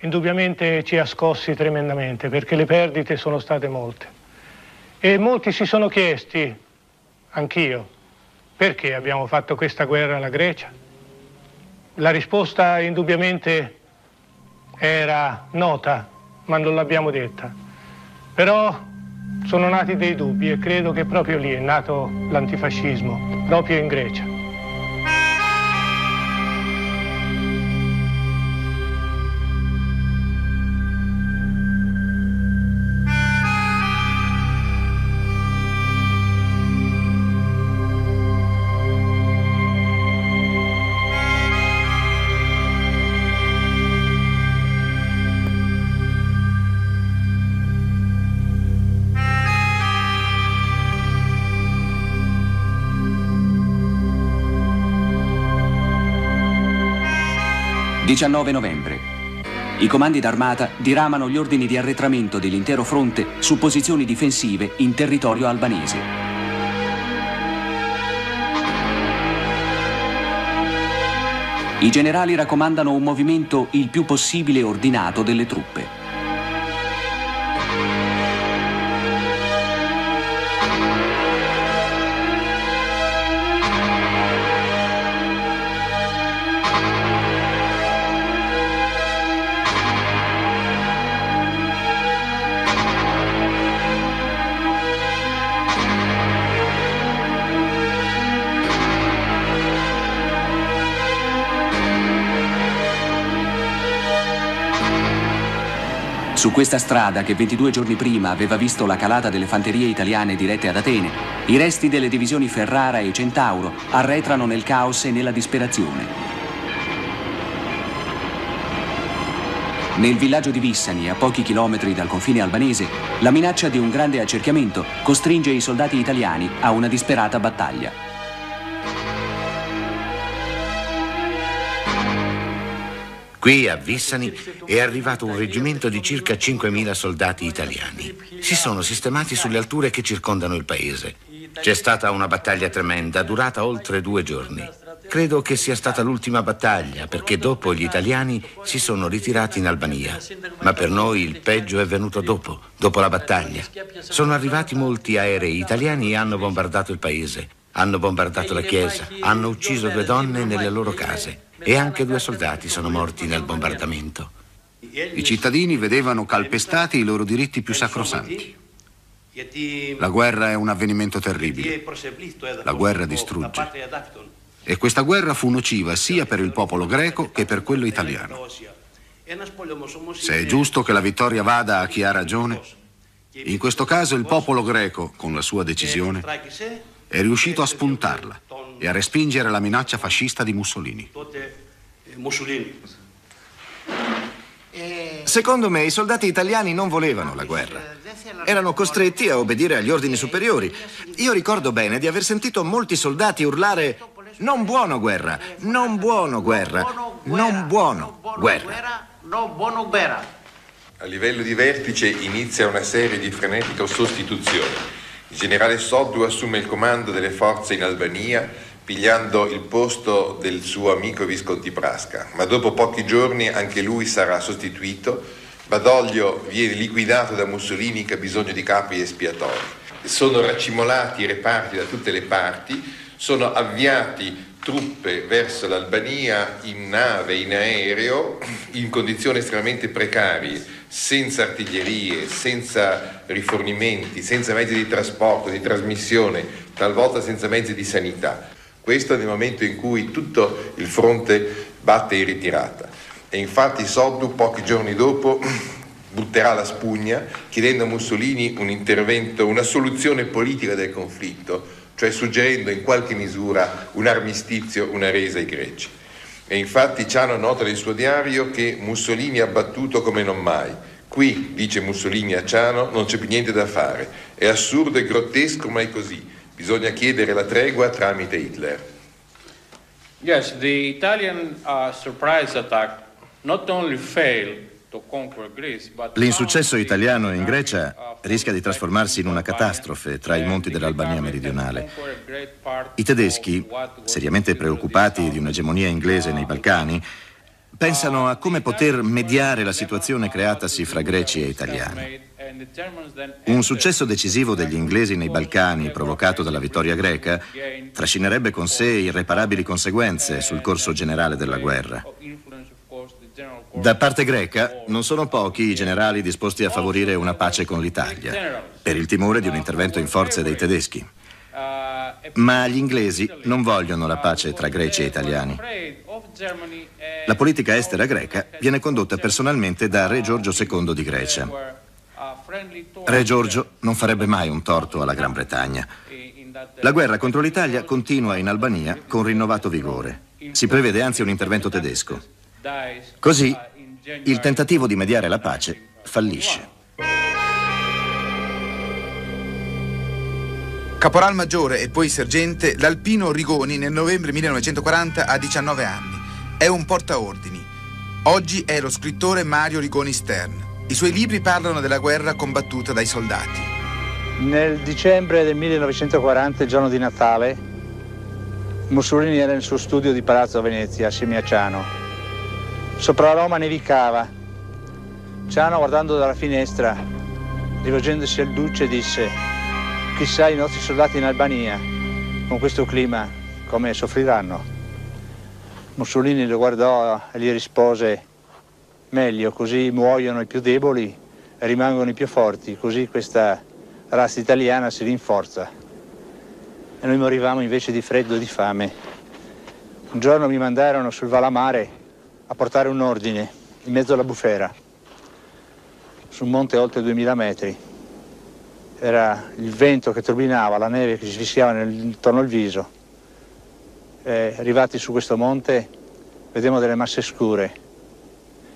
indubbiamente ci ha scossi tremendamente perché le perdite sono state molte. E molti si sono chiesti, anch'io, perché abbiamo fatto questa guerra alla Grecia? La risposta indubbiamente era nota, ma non l'abbiamo detta. Però sono nati dei dubbi e credo che proprio lì è nato l'antifascismo, proprio in Grecia. - 19 novembre. I comandi d'armata diramano gli ordini di arretramento dell'intero fronte su posizioni difensive in territorio albanese. I generali raccomandano un movimento il più possibile ordinato delle truppe. Su questa strada, che 22 giorni prima aveva visto la calata delle fanterie italiane dirette ad Atene, i resti delle divisioni Ferrara e Centauro arretrano nel caos e nella disperazione. Nel villaggio di Vissani, a pochi chilometri dal confine albanese, la minaccia di un grande accerchiamento costringe i soldati italiani a una disperata battaglia. Qui a Vissani è arrivato un reggimento di circa 5.000 soldati italiani. Si sono sistemati sulle alture che circondano il paese. C'è stata una battaglia tremenda, durata oltre due giorni. Credo che sia stata l'ultima battaglia, perché dopo gli italiani si sono ritirati in Albania. Ma per noi il peggio è venuto dopo, dopo la battaglia. Sono arrivati molti aerei italiani e hanno bombardato il paese. Hanno bombardato la chiesa, hanno ucciso due donne nelle loro case e anche due soldati sono morti nel bombardamento. I cittadini vedevano calpestati i loro diritti più sacrosanti. La guerra è un avvenimento terribile. La guerra distrugge. E questa guerra fu nociva sia per il popolo greco che per quello italiano. Se è giusto che la vittoria vada a chi ha ragione, in questo caso il popolo greco, con la sua decisione, è riuscito a spuntarla e a respingere la minaccia fascista di Mussolini. Secondo me i soldati italiani non volevano la guerra. Erano costretti a obbedire agli ordini superiori. Io ricordo bene di aver sentito molti soldati urlare non buono guerra, non buono guerra, non buono guerra. A livello di vertice inizia una serie di frenetiche sostituzioni. Il generale Soddu assume il comando delle forze in Albania, pigliando il posto del suo amico Visconti Prasca, ma dopo pochi giorni anche lui sarà sostituito. Badoglio viene liquidato da Mussolini che ha bisogno di capi espiatori. Sono raccimolati i reparti da tutte le parti, sono avviati truppe verso l'Albania in nave, in aereo, in condizioni estremamente precarie, senza artiglierie, senza rifornimenti, senza mezzi di trasporto, di trasmissione, talvolta senza mezzi di sanità. Questo nel momento in cui tutto il fronte batte in ritirata. E infatti Soddu pochi giorni dopo butterà la spugna chiedendo a Mussolini un intervento, una soluzione politica del conflitto cioè suggerendo in qualche misura un armistizio, una resa ai greci. E infatti Ciano nota nel suo diario che Mussolini ha battuto come non mai. Qui, dice Mussolini a Ciano, non c'è più niente da fare. È assurdo e grottesco, ma è così. Bisogna chiedere la tregua tramite Hitler. Yes, the Italian uh, surprise attack not only failed L'insuccesso italiano in Grecia rischia di trasformarsi in una catastrofe tra i monti dell'Albania meridionale. I tedeschi, seriamente preoccupati di un'egemonia inglese nei Balcani, pensano a come poter mediare la situazione creatasi fra greci e italiani. Un successo decisivo degli inglesi nei Balcani, provocato dalla vittoria greca, trascinerebbe con sé irreparabili conseguenze sul corso generale della guerra. Da parte greca non sono pochi i generali disposti a favorire una pace con l'Italia, per il timore di un intervento in forze dei tedeschi. Ma gli inglesi non vogliono la pace tra greci e italiani. La politica estera greca viene condotta personalmente da Re Giorgio II di Grecia. Re Giorgio non farebbe mai un torto alla Gran Bretagna. La guerra contro l'Italia continua in Albania con rinnovato vigore. Si prevede anzi un intervento tedesco. Così il tentativo di mediare la pace fallisce. Caporal maggiore e poi sergente, l'alpino Rigoni nel novembre 1940 ha 19 anni. È un portaordini. Oggi è lo scrittore Mario Rigoni Stern. I suoi libri parlano della guerra combattuta dai soldati. Nel dicembre del 1940, il giorno di Natale, Mussolini era nel suo studio di Palazzo a Venezia, a Ciano. Sopra Roma nevicava. Ciano, guardando dalla finestra, rivolgendosi al Duce, disse: Chissà i nostri soldati in Albania, con questo clima, come soffriranno. Mussolini lo guardò e gli rispose: Meglio, così muoiono i più deboli e rimangono i più forti, così questa razza italiana si rinforza. E noi morivamo invece di freddo e di fame. Un giorno mi mandarono sul Valamare a portare un ordine in mezzo alla bufera. su un monte oltre 2000 metri. Era il vento che turbinava, la neve che ci fischiava intorno al viso. E arrivati su questo monte vedemmo delle masse scure.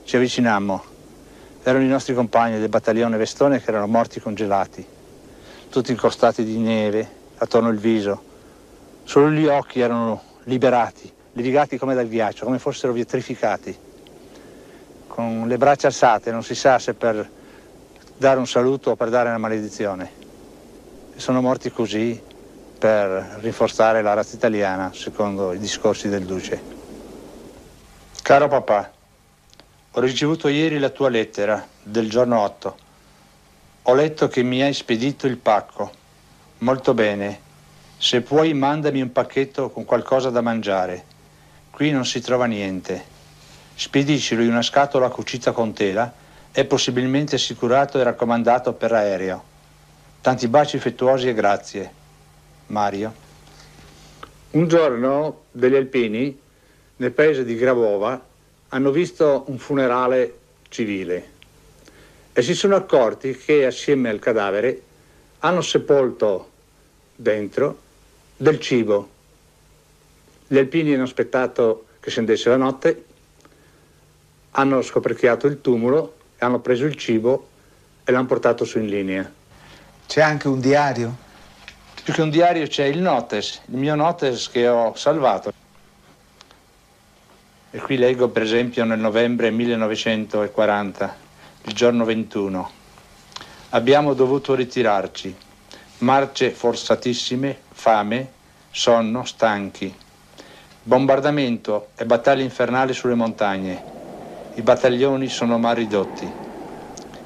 Ci avvicinammo. Erano i nostri compagni del battaglione Vestone che erano morti congelati, tutti incrostati di neve attorno al viso. Solo gli occhi erano liberati, levigati come dal ghiaccio, come fossero pietrificati, con le braccia alzate, non si sa se per dare un saluto o per dare una maledizione. E sono morti così per rinforzare la razza italiana, secondo i discorsi del Duce. Caro papà, ho ricevuto ieri la tua lettera del giorno 8. Ho letto che mi hai spedito il pacco. Molto bene. Se puoi mandami un pacchetto con qualcosa da mangiare. Qui non si trova niente. Spedicelo in una scatola cucita con tela. È possibilmente assicurato e raccomandato per aereo. Tanti baci affettuosi e grazie. Mario. Un giorno degli alpini, nel paese di Gravova, hanno visto un funerale civile e si sono accorti che assieme al cadavere hanno sepolto dentro del cibo. Gli alpini hanno aspettato che scendesse la notte, hanno scoperchiato il tumulo, hanno preso il cibo e l'hanno portato su in linea. C'è anche un diario? Più che un diario c'è il notes, il mio notes che ho salvato. E qui leggo per esempio nel novembre 1940, il giorno 21. Abbiamo dovuto ritirarci. Marce forzatissime, fame, sonno, stanchi. Bombardamento e battaglie infernali sulle montagne. I battaglioni sono mal ridotti.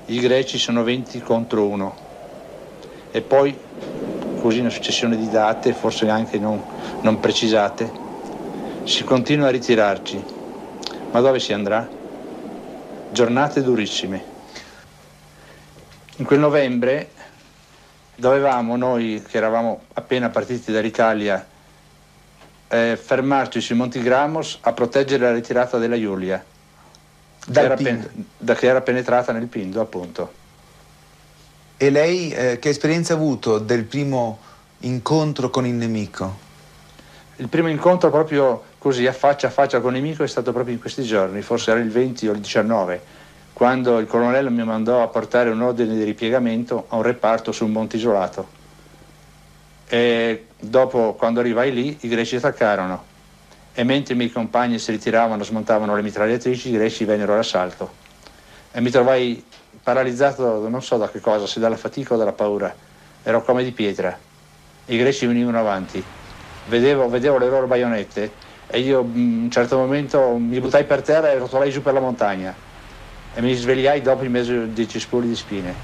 I greci sono 20 contro uno. E poi, così una successione di date, forse anche non, non precisate, si continua a ritirarci. Ma dove si andrà? Giornate durissime. In quel novembre dovevamo noi, che eravamo appena partiti dall'Italia, eh, fermarci sui Monti Gramos a proteggere la ritirata della Giulia, che era, pen- da, che era penetrata nel Pindo, appunto. E lei eh, che esperienza ha avuto del primo incontro con il nemico? Il primo incontro proprio così a faccia a faccia con il nemico è stato proprio in questi giorni, forse era il 20 o il 19, quando il colonnello mi mandò a portare un ordine di ripiegamento a un reparto su un monte isolato. E dopo, quando arrivai lì, i greci attaccarono e mentre i miei compagni si ritiravano, smontavano le mitragliatrici, i greci vennero all'assalto. E mi trovai paralizzato, non so da che cosa, se dalla fatica o dalla paura. Ero come di pietra. I greci venivano avanti. Vedevo, vedevo le loro baionette e io in un certo momento mi buttai per terra e rotolai giù per la montagna e mi svegliai dopo in mezzo dei cespugli di spine.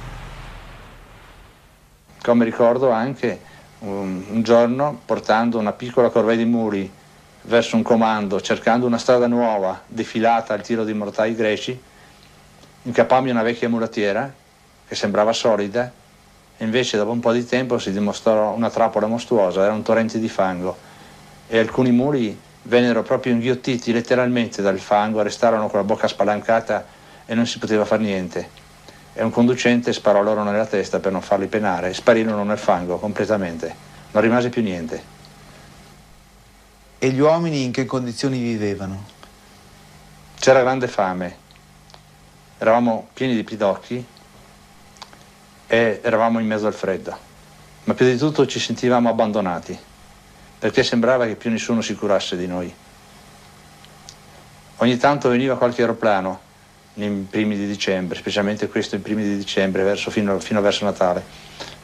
Come ricordo anche un, un giorno portando una piccola corvée di muri verso un comando, cercando una strada nuova, defilata al tiro di mortai greci, incappammi una vecchia mulattiera che sembrava solida e invece dopo un po' di tempo si dimostrò una trappola mostruosa, era un torrente di fango e alcuni muri vennero proprio inghiottiti letteralmente dal fango, restarono con la bocca spalancata e non si poteva fare niente. E un conducente sparò loro nella testa per non farli penare e sparirono nel fango completamente. Non rimase più niente. E gli uomini in che condizioni vivevano? C'era grande fame. Eravamo pieni di pidocchi e eravamo in mezzo al freddo. Ma più di tutto ci sentivamo abbandonati perché sembrava che più nessuno si curasse di noi. Ogni tanto veniva qualche aeroplano nei primi di dicembre, specialmente questo in primi di dicembre, verso, fino, fino, verso Natale.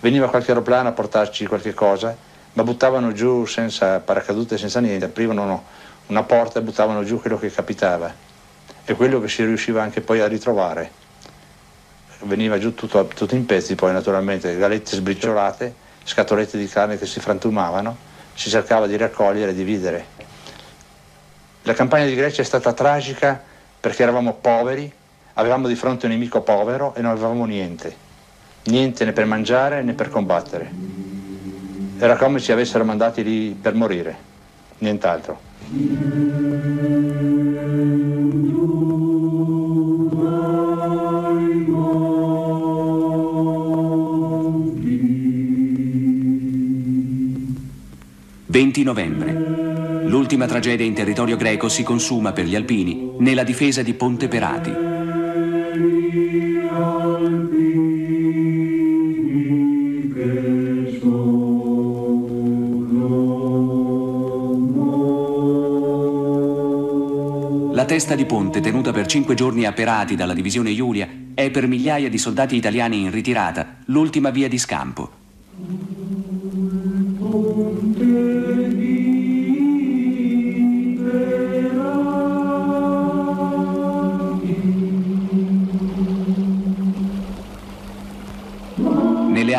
Veniva qualche aeroplano a portarci qualche cosa, ma buttavano giù senza paracadute, senza niente, aprivano una porta e buttavano giù quello che capitava e quello che si riusciva anche poi a ritrovare. Veniva giù tutto, tutto in pezzi poi naturalmente, galette sbriciolate, scatolette di carne che si frantumavano si cercava di raccogliere e dividere. La campagna di Grecia è stata tragica perché eravamo poveri, avevamo di fronte un nemico povero e non avevamo niente, niente né per mangiare né per combattere. Era come se ci avessero mandati lì per morire, nient'altro. novembre. L'ultima tragedia in territorio greco si consuma per gli alpini nella difesa di Ponte Perati. La testa di ponte, tenuta per cinque giorni a Perati dalla divisione Iulia, è per migliaia di soldati italiani in ritirata l'ultima via di scampo.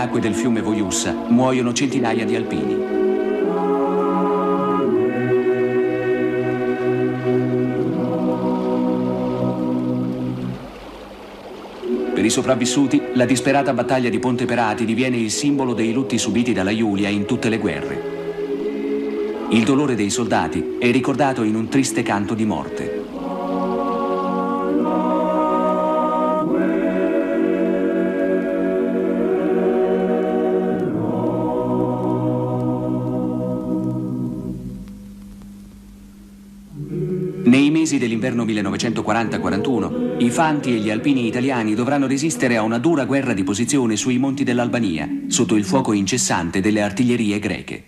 Acque del fiume Voiussa muoiono centinaia di alpini. Per i sopravvissuti, la disperata battaglia di Ponte Perati diviene il simbolo dei lutti subiti dalla Giulia in tutte le guerre. Il dolore dei soldati è ricordato in un triste canto di morte. Dell'inverno 1940-41, i fanti e gli alpini italiani dovranno resistere a una dura guerra di posizione sui monti dell'Albania, sotto il fuoco incessante delle artiglierie greche.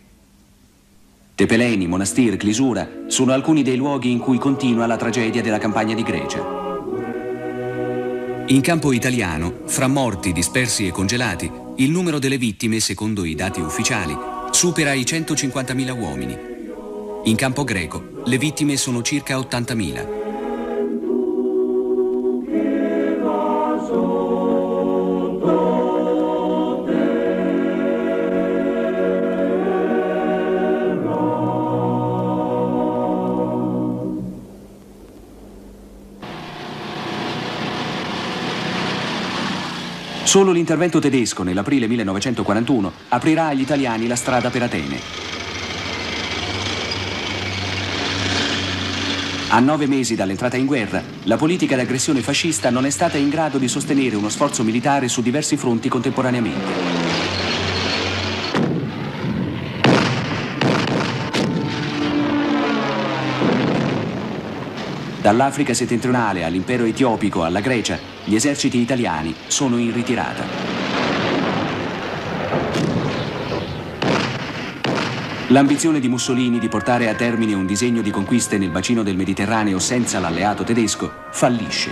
Tepeleni, Monastir, Clisura sono alcuni dei luoghi in cui continua la tragedia della campagna di Grecia. In campo italiano, fra morti, dispersi e congelati, il numero delle vittime, secondo i dati ufficiali, supera i 150.000 uomini. In campo greco le vittime sono circa 80.000. Solo l'intervento tedesco nell'aprile 1941 aprirà agli italiani la strada per Atene. A nove mesi dall'entrata in guerra, la politica d'aggressione fascista non è stata in grado di sostenere uno sforzo militare su diversi fronti contemporaneamente. Dall'Africa settentrionale all'impero etiopico alla Grecia, gli eserciti italiani sono in ritirata. L'ambizione di Mussolini di portare a termine un disegno di conquiste nel bacino del Mediterraneo senza l'alleato tedesco fallisce.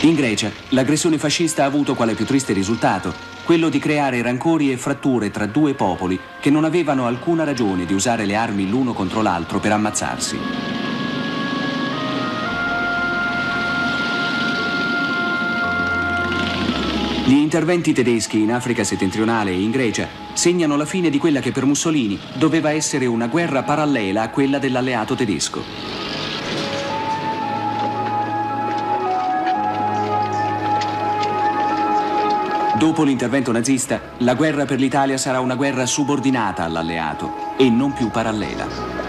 In Grecia, l'aggressione fascista ha avuto quale più triste risultato quello di creare rancori e fratture tra due popoli che non avevano alcuna ragione di usare le armi l'uno contro l'altro per ammazzarsi. Gli interventi tedeschi in Africa settentrionale e in Grecia segnano la fine di quella che per Mussolini doveva essere una guerra parallela a quella dell'alleato tedesco. Dopo l'intervento nazista, la guerra per l'Italia sarà una guerra subordinata all'alleato e non più parallela.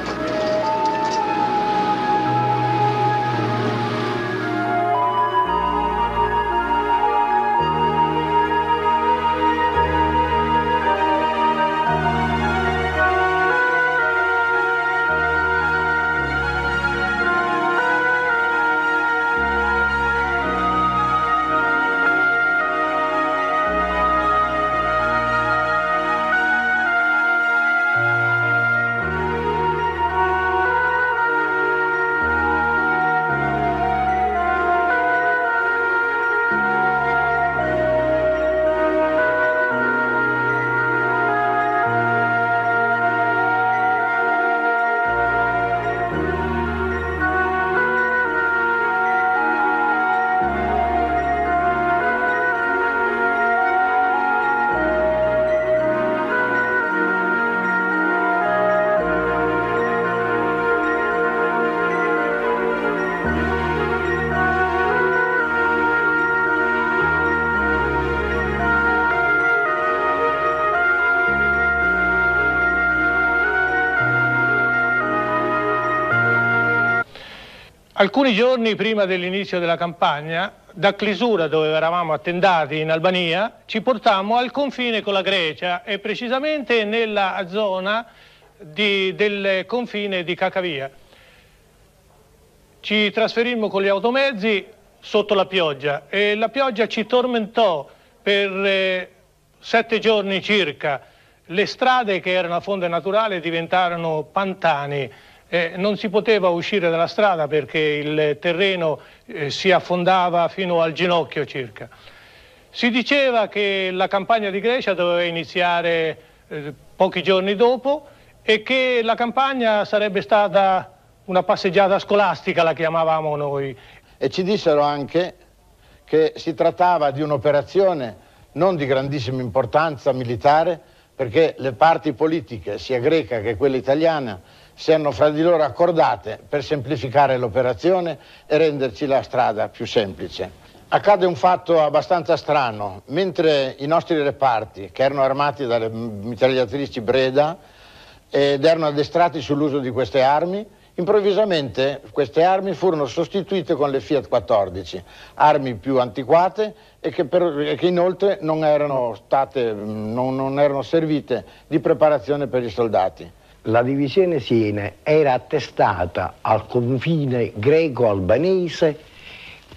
Alcuni giorni prima dell'inizio della campagna da Clisura, dove eravamo attendati in Albania, ci portammo al confine con la Grecia e precisamente nella zona di, del confine di Cacavia. Ci trasferimmo con gli automezzi sotto la pioggia e la pioggia ci tormentò per eh, sette giorni circa. Le strade che erano a fonte naturale diventarono pantani. Eh, non si poteva uscire dalla strada perché il terreno eh, si affondava fino al ginocchio circa. Si diceva che la campagna di Grecia doveva iniziare eh, pochi giorni dopo e che la campagna sarebbe stata una passeggiata scolastica, la chiamavamo noi. E ci dissero anche che si trattava di un'operazione non di grandissima importanza militare, perché le parti politiche, sia greca che quella italiana, si hanno fra di loro accordate per semplificare l'operazione e renderci la strada più semplice. Accade un fatto abbastanza strano, mentre i nostri reparti, che erano armati dalle mitragliatrici Breda ed erano addestrati sull'uso di queste armi, improvvisamente queste armi furono sostituite con le Fiat 14, armi più antiquate e che, per, e che inoltre non erano, state, non, non erano servite di preparazione per i soldati. La divisione Siena era attestata al confine greco-albanese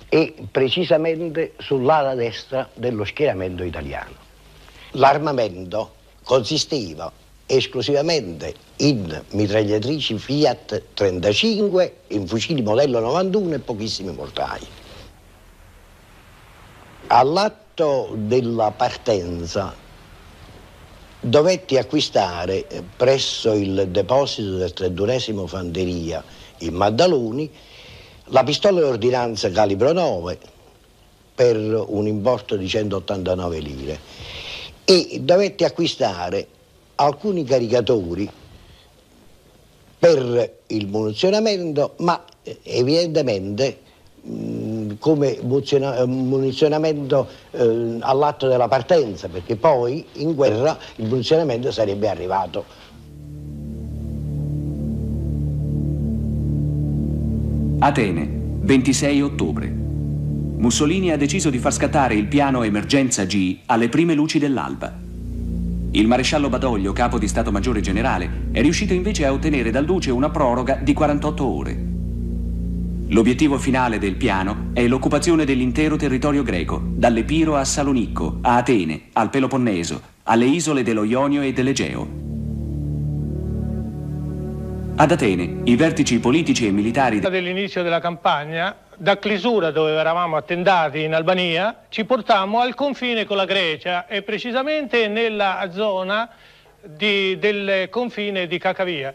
e precisamente sull'ala destra dello schieramento italiano. L'armamento consisteva esclusivamente in mitragliatrici Fiat 35, in fucili modello 91 e pochissimi mortai. All'atto della partenza dovetti acquistare eh, presso il deposito del 31 Fanteria in Maddaloni la pistola di ordinanza calibro 9 per un importo di 189 lire. E dovetti acquistare alcuni caricatori per il munizionamento ma eh, evidentemente come munizionamento eh, all'atto della partenza, perché poi in guerra il munizionamento sarebbe arrivato. Atene, 26 ottobre. Mussolini ha deciso di far scattare il piano emergenza G alle prime luci dell'alba. Il maresciallo Badoglio, capo di Stato Maggiore Generale, è riuscito invece a ottenere dal Duce una proroga di 48 ore. L'obiettivo finale del piano è l'occupazione dell'intero territorio greco, dall'Epiro a Salonicco, a Atene, al Peloponneso, alle isole dello Ionio e dell'Egeo. Ad Atene, i vertici politici e militari dell'inizio della campagna, da Clisura, dove eravamo attendati in Albania, ci portammo al confine con la Grecia e precisamente nella zona di, del confine di Cacavia.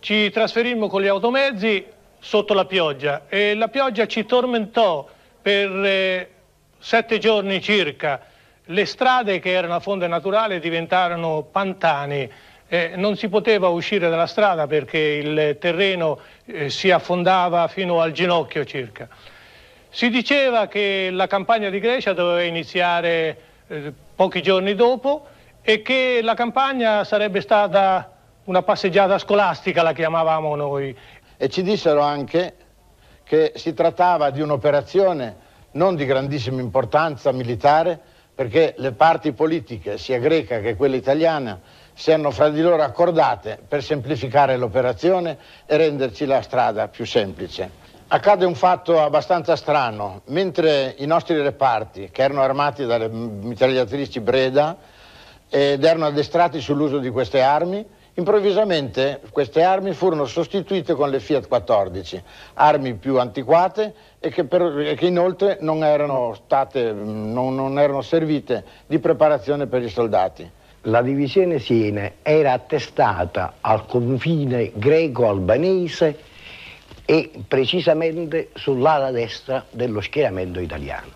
Ci trasferimmo con gli automezzi sotto la pioggia e la pioggia ci tormentò per eh, sette giorni circa. Le strade che erano a fonte naturale diventarono pantani. Eh, non si poteva uscire dalla strada perché il terreno eh, si affondava fino al ginocchio circa. Si diceva che la campagna di Grecia doveva iniziare eh, pochi giorni dopo e che la campagna sarebbe stata una passeggiata scolastica, la chiamavamo noi e ci dissero anche che si trattava di un'operazione non di grandissima importanza militare perché le parti politiche, sia greca che quella italiana, si hanno fra di loro accordate per semplificare l'operazione e renderci la strada più semplice. Accade un fatto abbastanza strano, mentre i nostri reparti, che erano armati dalle mitragliatrici Breda ed erano addestrati sull'uso di queste armi, Improvvisamente queste armi furono sostituite con le Fiat 14, armi più antiquate e che, per, e che inoltre non erano, state, non, non erano servite di preparazione per i soldati. La divisione Siena era attestata al confine greco-albanese e precisamente sull'ala destra dello schieramento italiano.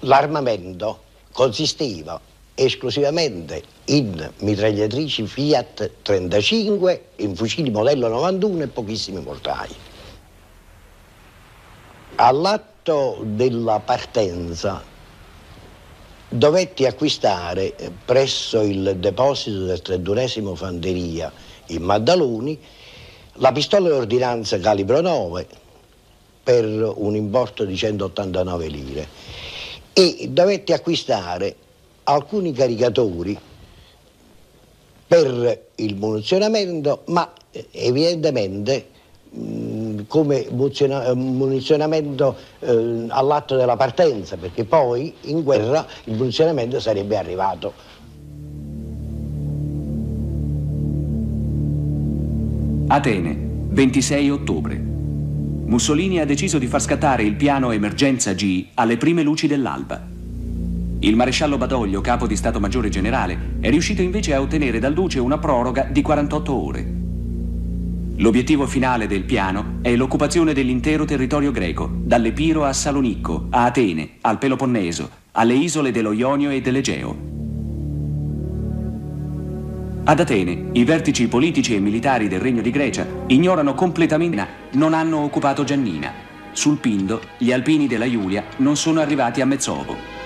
L'armamento consisteva esclusivamente in mitragliatrici Fiat 35, in fucili modello 91 e pochissimi mortai. All'atto della partenza dovetti acquistare presso il deposito del 31 Fanteria in Maddaloni la pistola di ordinanza calibro 9 per un importo di 189 lire e dovette acquistare alcuni caricatori per il munizionamento, ma eh, evidentemente mh, come munizionamento eh, all'atto della partenza, perché poi in guerra il munizionamento sarebbe arrivato. Atene, 26 ottobre. Mussolini ha deciso di far scattare il piano emergenza G alle prime luci dell'alba. Il maresciallo Badoglio, capo di Stato Maggiore Generale, è riuscito invece a ottenere dal Duce una proroga di 48 ore. L'obiettivo finale del piano è l'occupazione dell'intero territorio greco, dall'Epiro a Salonicco, a Atene, al Peloponneso, alle isole dello Ionio e dell'Egeo. Ad Atene, i vertici politici e militari del Regno di Grecia ignorano completamente, non hanno occupato Giannina. Sul Pindo, gli alpini della Iulia non sono arrivati a Mezzovo.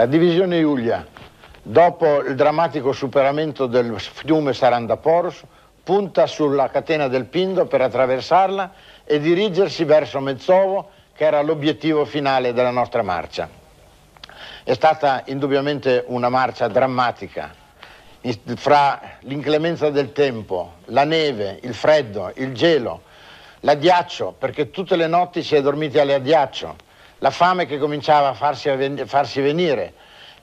La divisione Iulia, dopo il drammatico superamento del fiume Sarandaporos, punta sulla catena del Pindo per attraversarla e dirigersi verso Mezzovo, che era l'obiettivo finale della nostra marcia. È stata indubbiamente una marcia drammatica, fra l'inclemenza del tempo, la neve, il freddo, il gelo, l'addiaccio, perché tutte le notti si è dormiti all'addiaccio, la fame che cominciava a farsi, a farsi venire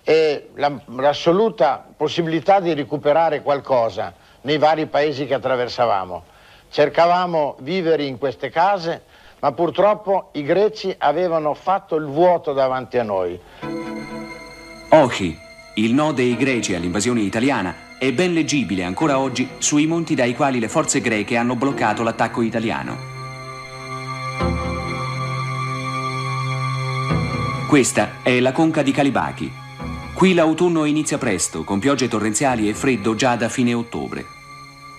e l'assoluta possibilità di recuperare qualcosa nei vari paesi che attraversavamo. Cercavamo viveri in queste case, ma purtroppo i greci avevano fatto il vuoto davanti a noi. Ochi, il no dei greci all'invasione italiana, è ben leggibile ancora oggi sui monti dai quali le forze greche hanno bloccato l'attacco italiano. Questa è la conca di Calibaki. Qui l'autunno inizia presto, con piogge torrenziali e freddo già da fine ottobre.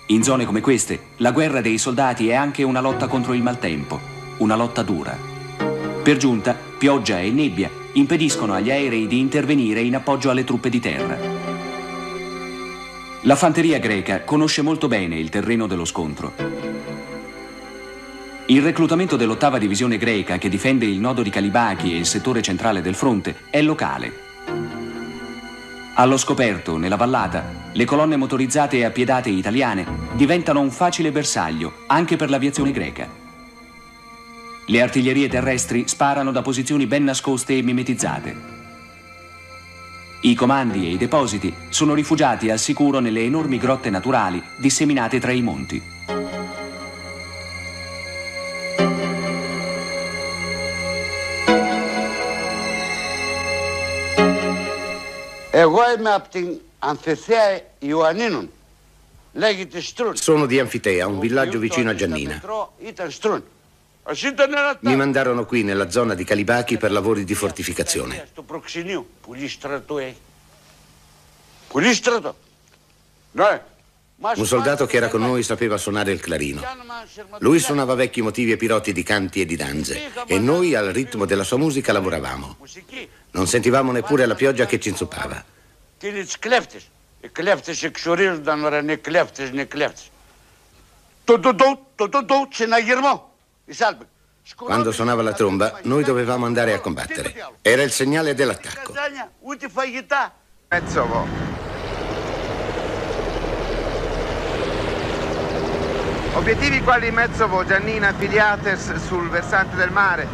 In zone come queste, la guerra dei soldati è anche una lotta contro il maltempo, una lotta dura. Per giunta, pioggia e nebbia impediscono agli aerei di intervenire in appoggio alle truppe di terra. La fanteria greca conosce molto bene il terreno dello scontro. Il reclutamento dell'ottava divisione greca che difende il nodo di Calibaki e il settore centrale del fronte è locale. Allo scoperto, nella vallata, le colonne motorizzate e appiedate italiane diventano un facile bersaglio anche per l'aviazione greca. Le artiglierie terrestri sparano da posizioni ben nascoste e mimetizzate. I comandi e i depositi sono rifugiati al sicuro nelle enormi grotte naturali disseminate tra i monti. Εγώ είμαι από την Αμφιθέα Ιωαννίνων. Λέγεται Στρούν. Sono di Anfitea, un villaggio vicino a Giannina. Ήταν Στρούν. Mi mandarono qui nella zona di Calibaki per lavori di fortificazione. Στο προξενείο. Πολύ στρατό έχει. Πολύ στρατό. Ναι. Un soldato che era con noi sapeva suonare il clarino. Lui suonava vecchi motivi e pirotti di canti e di danze e noi al ritmo della sua musica lavoravamo. Non sentivamo neppure la pioggia che ci inzuppava. Quando suonava la tromba, noi dovevamo andare a combattere. Era il segnale dell'attacco. Obiettivi quali Mezzovo, Giannina, Filiates sul versante del mare,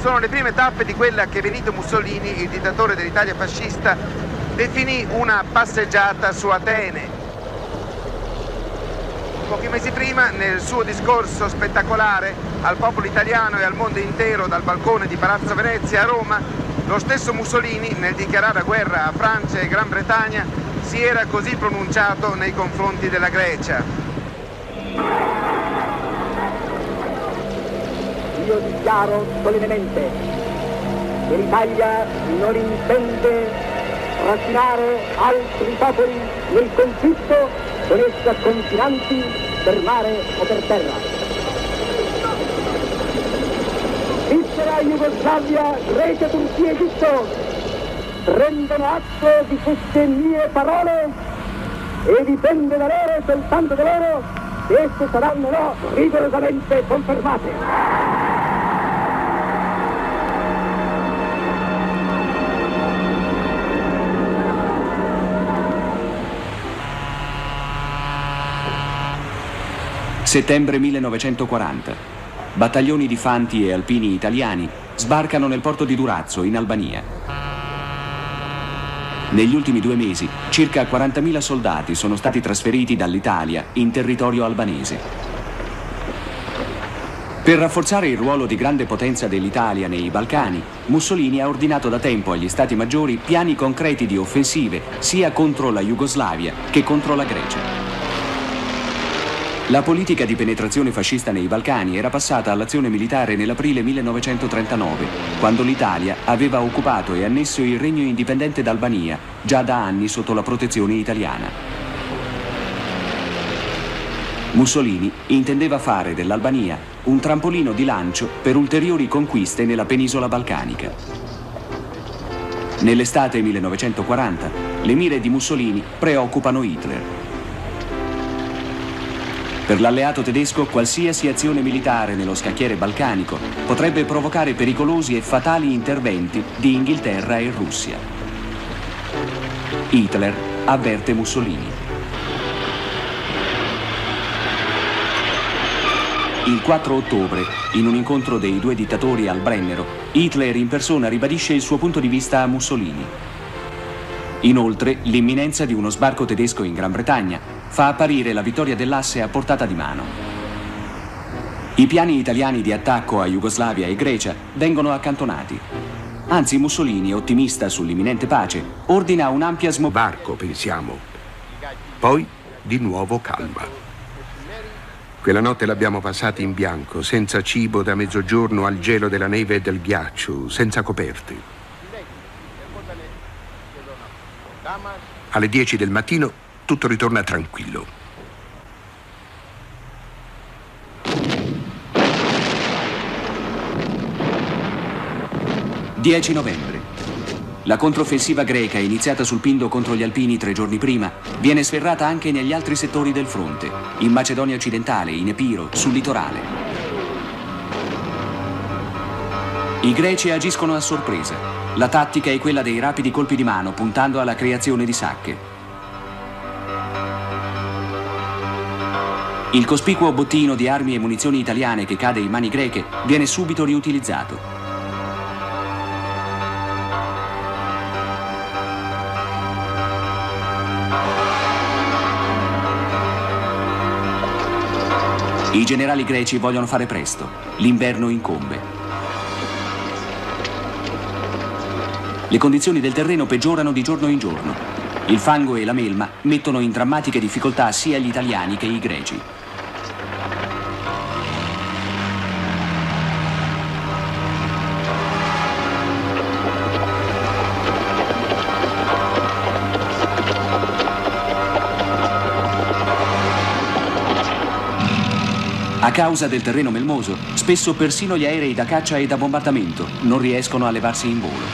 sono le prime tappe di quella che Benito Mussolini, il dittatore dell'Italia fascista, definì una passeggiata su Atene. Pochi mesi prima, nel suo discorso spettacolare al popolo italiano e al mondo intero dal balcone di Palazzo Venezia a Roma, lo stesso Mussolini, nel dichiarare guerra a Francia e Gran Bretagna, si era così pronunciato nei confronti della Grecia. Io dichiaro solennemente che l'Italia non intende trascinare altri popoli nel conflitto con essi confinanti per mare o per terra. Svizzera, Jugoslavia, Grecia, Turchia, Egitto prendono atto di queste mie parole e dipende da loro, soltanto da loro, se esse saranno no rigorosamente confermate. Settembre 1940. Battaglioni di fanti e alpini italiani sbarcano nel porto di Durazzo, in Albania. Negli ultimi due mesi, circa 40.000 soldati sono stati trasferiti dall'Italia in territorio albanese. Per rafforzare il ruolo di grande potenza dell'Italia nei Balcani, Mussolini ha ordinato da tempo agli Stati Maggiori piani concreti di offensive sia contro la Jugoslavia che contro la Grecia. La politica di penetrazione fascista nei Balcani era passata all'azione militare nell'aprile 1939, quando l'Italia aveva occupato e annesso il regno indipendente d'Albania, già da anni sotto la protezione italiana. Mussolini intendeva fare dell'Albania un trampolino di lancio per ulteriori conquiste nella penisola balcanica. Nell'estate 1940 le mire di Mussolini preoccupano Hitler. Per l'alleato tedesco qualsiasi azione militare nello scacchiere balcanico potrebbe provocare pericolosi e fatali interventi di Inghilterra e Russia. Hitler avverte Mussolini. Il 4 ottobre, in un incontro dei due dittatori al Brennero, Hitler in persona ribadisce il suo punto di vista a Mussolini. Inoltre, l'imminenza di uno sbarco tedesco in Gran Bretagna fa apparire la vittoria dell'asse a portata di mano. I piani italiani di attacco a Jugoslavia e Grecia vengono accantonati. Anzi, Mussolini, ottimista sull'imminente pace, ordina un'ampia smo... Barco, pensiamo. Poi, di nuovo calma. Quella notte l'abbiamo passata in bianco, senza cibo da mezzogiorno al gelo della neve e del ghiaccio, senza coperte. Alle 10 del mattino tutto ritorna tranquillo. «10 novembre. La controffensiva greca, iniziata sul Pindo contro gli alpini tre giorni prima, viene sferrata anche negli altri settori del fronte, in Macedonia occidentale, in Epiro, sul litorale. I greci agiscono a sorpresa. La tattica è quella dei rapidi colpi di mano, puntando alla creazione di sacche. Il cospicuo bottino di armi e munizioni italiane che cade in mani greche viene subito riutilizzato. I generali greci vogliono fare presto. L'inverno incombe. Le condizioni del terreno peggiorano di giorno in giorno. Il fango e la melma mettono in drammatiche difficoltà sia gli italiani che i greci. Causa del terreno melmoso, spesso persino gli aerei da caccia e da bombardamento non riescono a levarsi in volo.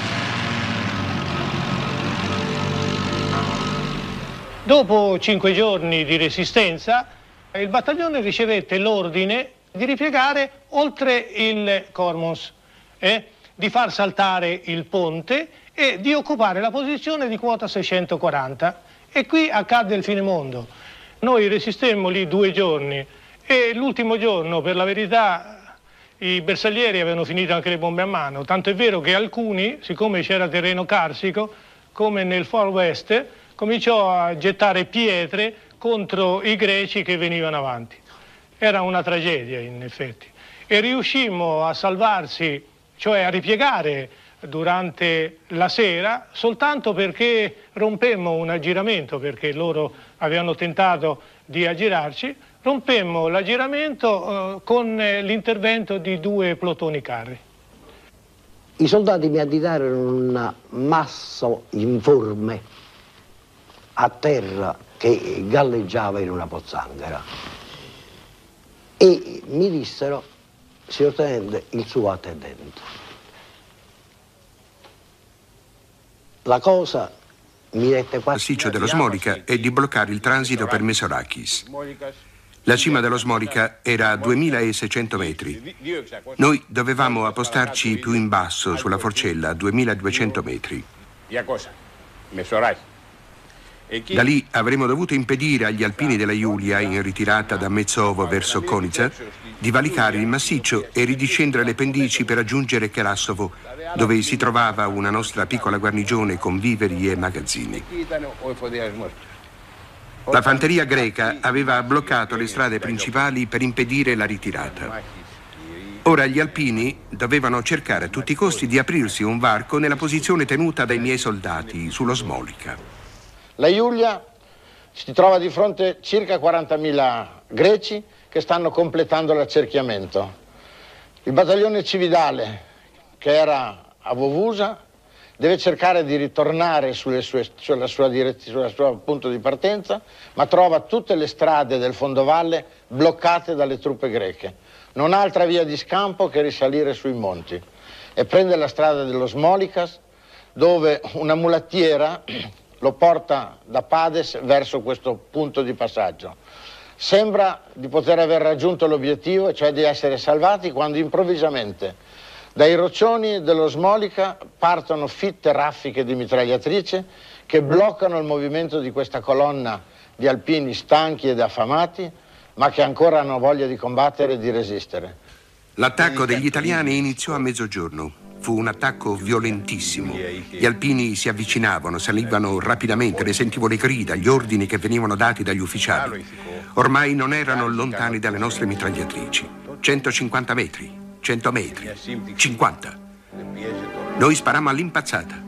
Dopo cinque giorni di resistenza, il battaglione ricevette l'ordine di ripiegare oltre il Cormons, eh, di far saltare il ponte e di occupare la posizione di quota 640. E qui accadde il fine mondo. Noi resistemmo lì due giorni e l'ultimo giorno, per la verità, i bersaglieri avevano finito anche le bombe a mano, tanto è vero che alcuni, siccome c'era terreno carsico, come nel Far West, cominciò a gettare pietre contro i greci che venivano avanti. Era una tragedia in effetti. E riuscimmo a salvarsi, cioè a ripiegare durante la sera, soltanto perché rompemmo un aggiramento, perché loro avevano tentato di aggirarci, rompemmo l'aggiramento eh, con eh, l'intervento di due plotoni carri. I soldati mi additarono un masso informe a terra che galleggiava in una pozzanghera e mi dissero, signor Tenente, il suo attendente. La cosa massiccio dello Smolica e di bloccare il transito per Mesorakis. La cima dello Smolica era a 2600 metri. Noi dovevamo appostarci più in basso, sulla forcella, a 2200 metri. Da lì avremmo dovuto impedire agli alpini della Giulia, in ritirata da Mezzovo verso Konica, di valicare il massiccio e ridiscendere le pendici per raggiungere Kelassovo, dove si trovava una nostra piccola guarnigione con viveri e magazzini. La fanteria greca aveva bloccato le strade principali per impedire la ritirata. Ora gli alpini dovevano cercare a tutti i costi di aprirsi un varco nella posizione tenuta dai miei soldati sullo Smolica. La Giulia si trova di fronte circa 40.000 greci che stanno completando l'accerchiamento. Il battaglione cividale che era a Vovusa deve cercare di ritornare sue, sulla, sua sul suo punto di partenza, ma trova tutte le strade del fondovalle bloccate dalle truppe greche. Non ha altra via di scampo che risalire sui monti e prende la strada dello Smolicas dove una mulattiera lo porta da Pades verso questo punto di passaggio. Sembra di poter aver raggiunto l'obiettivo, cioè di essere salvati, quando improvvisamente dai roccioni dello Smolica partono fitte raffiche di mitragliatrice che bloccano il movimento di questa colonna di alpini stanchi ed affamati, ma che ancora hanno voglia di combattere e di resistere. L'attacco degli italiani iniziò a mezzogiorno. Fu un attacco violentissimo. Gli alpini si avvicinavano, salivano rapidamente, ne sentivo le grida, gli ordini che venivano dati dagli ufficiali. Ormai non erano lontani dalle nostre mitragliatrici. 150 metri, 100 metri, 50. Noi sparammo all'impazzata.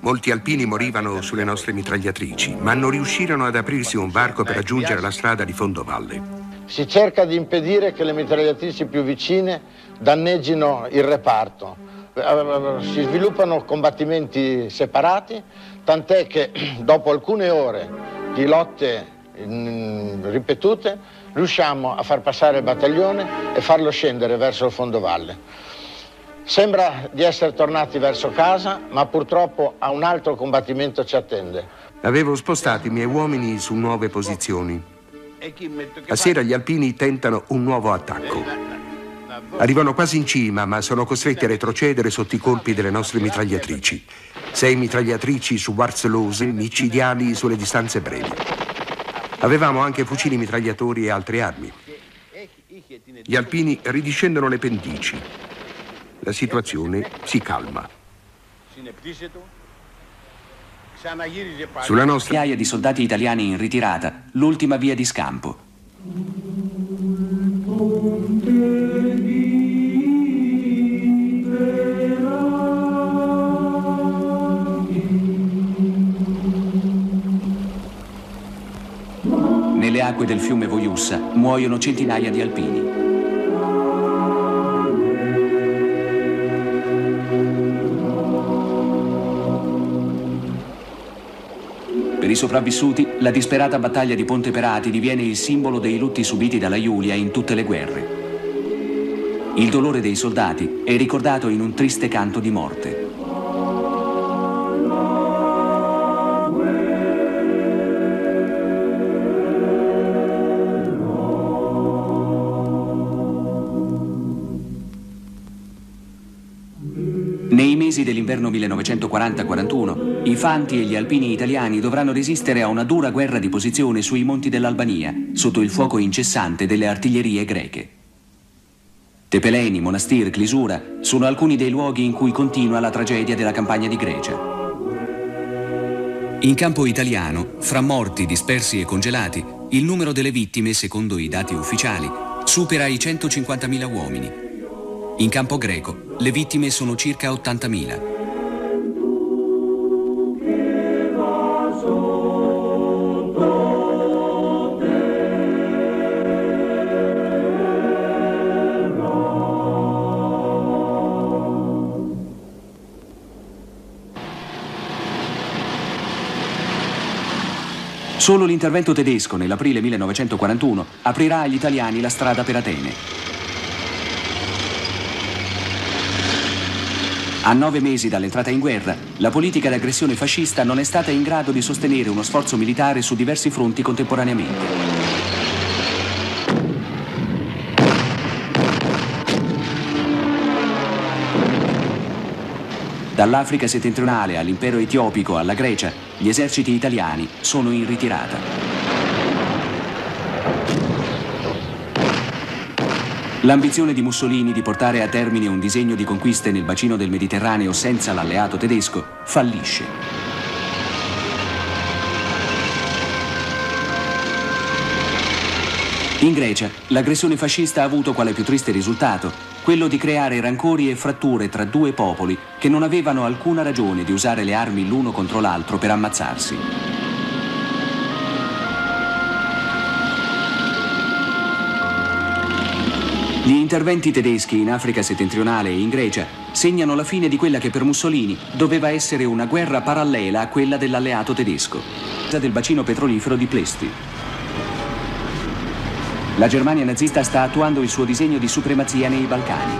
Molti alpini morivano sulle nostre mitragliatrici, ma non riuscirono ad aprirsi un varco per raggiungere la strada di fondovalle. Si cerca di impedire che le mitragliatrici più vicine danneggino il reparto. Eh, si sviluppano combattimenti separati, tant'è che dopo alcune ore di lotte ripetute riusciamo a far passare il battaglione e farlo scendere verso il fondovalle. Sembra di essere tornati verso casa, ma purtroppo a un altro combattimento ci attende. Avevo spostato i miei uomini su nuove posizioni. A sera gli alpini tentano un nuovo attacco. Arrivano quasi in cima, ma sono costretti a retrocedere sotto i colpi delle nostre mitragliatrici. Sei mitragliatrici su Warzlose, micidiali sulle distanze brevi. Avevamo anche fucili mitragliatori e altre armi. Gli alpini ridiscendono le pendici. La situazione si calma. Sulla nostra migliaia di soldati italiani in ritirata, l'ultima via di scampo. Nelle acque del fiume Voiussa muoiono centinaia di alpini. Per i sopravvissuti, la disperata battaglia di Ponte Perati diviene il simbolo dei lutti subiti dalla Giulia in tutte le guerre. Il dolore dei soldati è ricordato in un triste canto di morte. Mesi dell'inverno 1940-41, i fanti e gli alpini italiani dovranno resistere a una dura guerra di posizione sui monti dell'Albania, sotto il fuoco incessante delle artiglierie greche. Tepeleni, Monastir, Clisura sono alcuni dei luoghi in cui continua la tragedia della campagna di Grecia. In campo italiano, fra morti, dispersi e congelati, il numero delle vittime, secondo i dati ufficiali, supera i 150.000 uomini. In campo greco le vittime sono circa 80.000. Solo l'intervento tedesco nell'aprile 1941 aprirà agli italiani la strada per Atene. A nove mesi dall'entrata in guerra, la politica d'aggressione fascista non è stata in grado di sostenere uno sforzo militare su diversi fronti contemporaneamente. Dall'Africa settentrionale all'impero etiopico alla Grecia, gli eserciti italiani sono in ritirata. L'ambizione di Mussolini di portare a termine un disegno di conquiste nel bacino del Mediterraneo senza l'alleato tedesco fallisce. In Grecia, l'aggressione fascista ha avuto quale più triste risultato, quello di creare rancori e fratture tra due popoli che non avevano alcuna ragione di usare le armi l'uno contro l'altro per ammazzarsi. Gli interventi tedeschi in Africa settentrionale e in Grecia segnano la fine di quella che per Mussolini doveva essere una guerra parallela a quella dell'alleato tedesco, del bacino petrolifero di Plesti. La Germania nazista sta attuando il suo disegno di supremazia nei Balcani.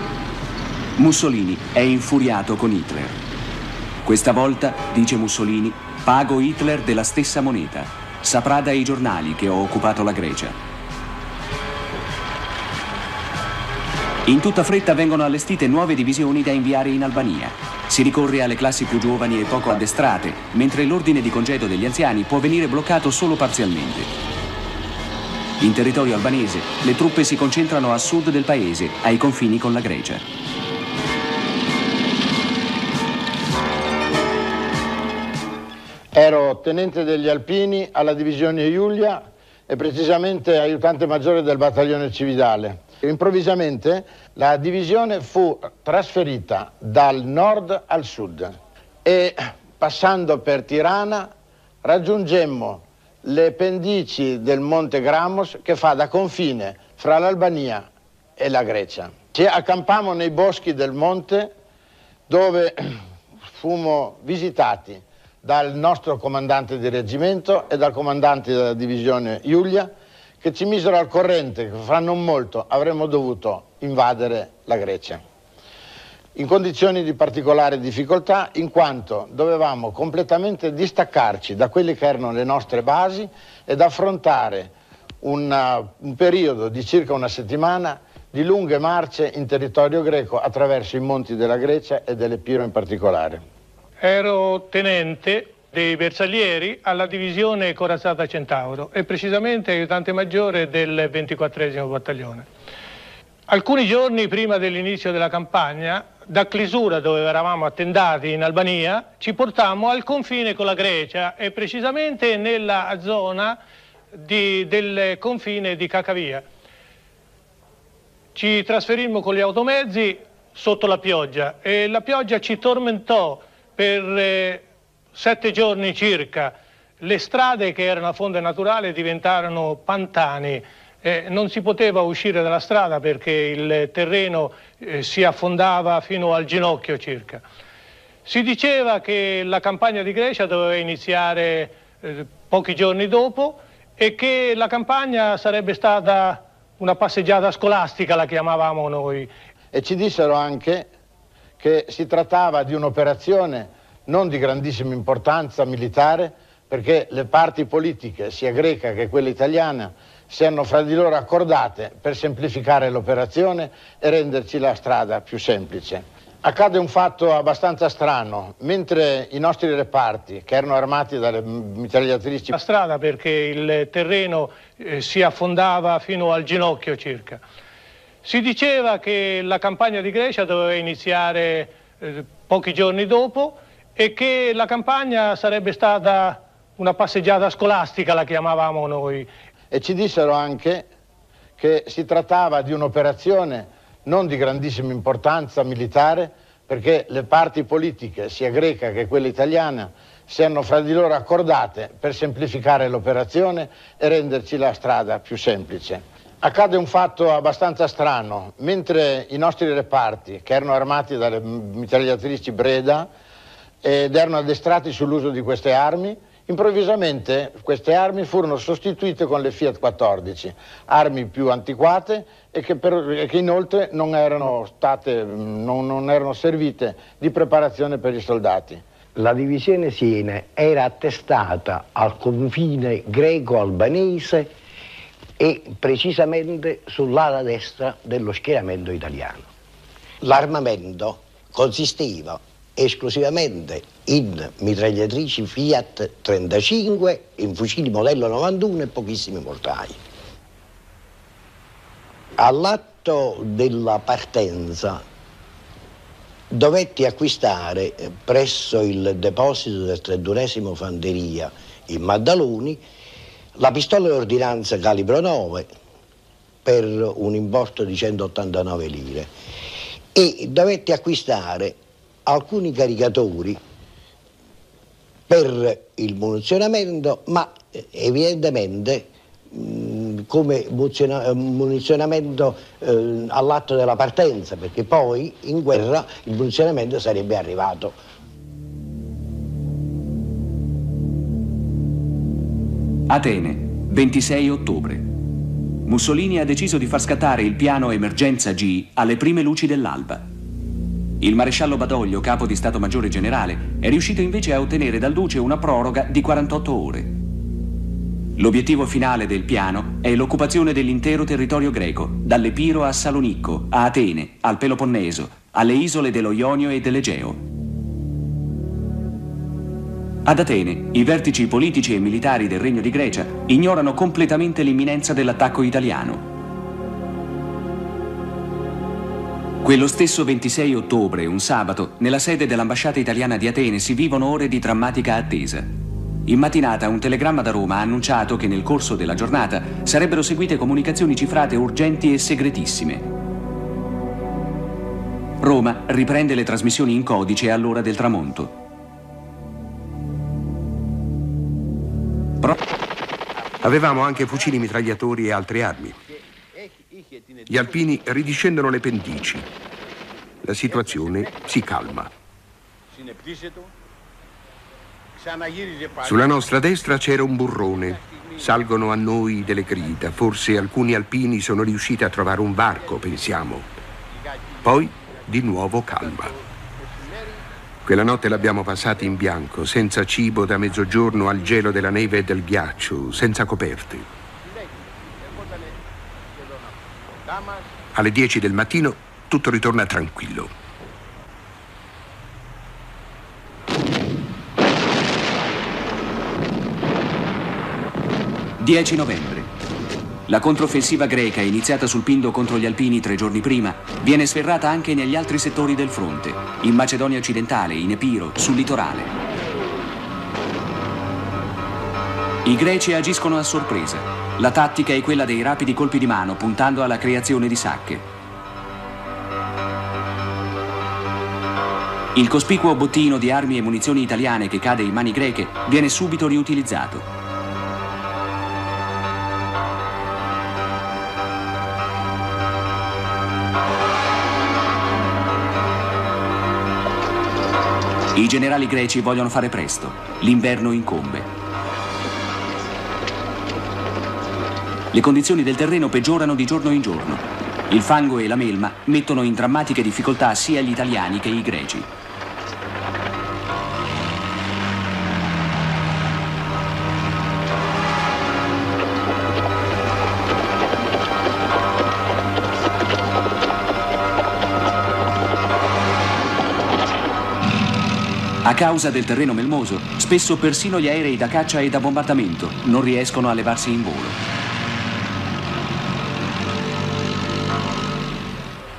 Mussolini è infuriato con Hitler. Questa volta, dice Mussolini, pago Hitler della stessa moneta. Saprà dai giornali che ho occupato la Grecia. In tutta fretta vengono allestite nuove divisioni da inviare in Albania. Si ricorre alle classi più giovani e poco addestrate, mentre l'ordine di congedo degli anziani può venire bloccato solo parzialmente. In territorio albanese, le truppe si concentrano a sud del paese, ai confini con la Grecia. Ero tenente degli Alpini alla divisione Giulia e precisamente aiutante maggiore del battaglione cividale. Improvvisamente la divisione fu trasferita dal nord al sud e passando per Tirana raggiungemmo le pendici del Monte Gramos che fa da confine fra l'Albania e la Grecia. Ci accampammo nei boschi del monte dove fummo visitati dal nostro comandante di reggimento e dal comandante della divisione Giulia che ci misero al corrente che fra non molto avremmo dovuto invadere la Grecia in condizioni di particolare difficoltà in quanto dovevamo completamente distaccarci da quelle che erano le nostre basi ed affrontare una, un periodo di circa una settimana di lunghe marce in territorio greco attraverso i monti della Grecia e dell'Epiro in particolare. Ero tenente dei bersaglieri alla divisione corazzata Centauro e precisamente aiutante maggiore del 24 battaglione. Alcuni giorni prima dell'inizio della campagna, da Clisura, dove eravamo attendati in Albania, ci portammo al confine con la Grecia e precisamente nella zona di, del confine di Cacavia. Ci trasferimmo con gli automezzi sotto la pioggia e la pioggia ci tormentò per eh, sette giorni circa le strade che erano a fonte naturale diventarono pantani. Eh, non si poteva uscire dalla strada perché il terreno eh, si affondava fino al ginocchio circa. Si diceva che la campagna di Grecia doveva iniziare eh, pochi giorni dopo e che la campagna sarebbe stata una passeggiata scolastica, la chiamavamo noi. E ci dissero anche che si trattava di un'operazione non di grandissima importanza militare, perché le parti politiche, sia greca che quella italiana, si hanno fra di loro accordate per semplificare l'operazione e renderci la strada più semplice. Accade un fatto abbastanza strano, mentre i nostri reparti, che erano armati dalle mitragliatrici... La strada perché il terreno eh, si affondava fino al ginocchio circa. Si diceva che la campagna di Grecia doveva iniziare eh, pochi giorni dopo, e che la campagna sarebbe stata una passeggiata scolastica, la chiamavamo noi. E ci dissero anche che si trattava di un'operazione non di grandissima importanza militare, perché le parti politiche, sia greca che quella italiana, si hanno fra di loro accordate per semplificare l'operazione e renderci la strada più semplice. Accade un fatto abbastanza strano, mentre i nostri reparti, che erano armati dalle mitragliatrici Breda, ed erano addestrati sull'uso di queste armi. Improvvisamente queste armi furono sostituite con le Fiat 14, armi più antiquate e che, per, e che inoltre non erano, state, non, non erano servite di preparazione per i soldati. La divisione Siena era attestata al confine greco-albanese e precisamente sull'ala destra dello schieramento italiano. L'armamento consisteva esclusivamente in mitragliatrici Fiat 35, in fucili modello 91 e pochissimi mortai. All'atto della partenza dovetti acquistare presso il deposito del 31 Fanteria in Maddaloni la pistola di ordinanza calibro 9 per un importo di 189 lire e dovetti acquistare alcuni caricatori per il munizionamento, ma eh, evidentemente mh, come munizionamento eh, all'atto della partenza, perché poi in guerra il munizionamento sarebbe arrivato. Atene, 26 ottobre. Mussolini ha deciso di far scattare il piano emergenza G alle prime luci dell'alba. Il maresciallo Badoglio, capo di Stato Maggiore Generale, è riuscito invece a ottenere dal Duce una proroga di 48 ore. L'obiettivo finale del piano è l'occupazione dell'intero territorio greco, dall'Epiro a Salonicco, a Atene, al Peloponneso, alle isole dello Ionio e dell'Egeo. Ad Atene, i vertici politici e militari del Regno di Grecia ignorano completamente l'imminenza dell'attacco italiano. Quello stesso 26 ottobre, un sabato, nella sede dell'ambasciata italiana di Atene si vivono ore di drammatica attesa. In mattinata un telegramma da Roma ha annunciato che nel corso della giornata sarebbero seguite comunicazioni cifrate urgenti e segretissime. Roma riprende le trasmissioni in codice all'ora del tramonto. Pro- Avevamo anche fucili mitragliatori e altre armi. Gli alpini ridiscendono le pendici. La situazione si calma. Sulla nostra destra c'era un burrone. Salgono a noi delle grida. Forse alcuni alpini sono riusciti a trovare un varco, pensiamo. Poi di nuovo calma. Quella notte l'abbiamo passata in bianco, senza cibo da mezzogiorno al gelo della neve e del ghiaccio, senza coperte. Alle 10 del mattino tutto ritorna tranquillo. «10 novembre. La controffensiva greca, iniziata sul Pindo contro gli alpini tre giorni prima, viene sferrata anche negli altri settori del fronte, in Macedonia occidentale, in Epiro, sul litorale. I greci agiscono a sorpresa. La tattica è quella dei rapidi colpi di mano, puntando alla creazione di sacche. Il cospicuo bottino di armi e munizioni italiane che cade in mani greche viene subito riutilizzato. I generali greci vogliono fare presto. L'inverno incombe. Le condizioni del terreno peggiorano di giorno in giorno. Il fango e la melma mettono in drammatiche difficoltà sia gli italiani che i greci. A causa del terreno melmoso, spesso persino gli aerei da caccia e da bombardamento non riescono a levarsi in volo.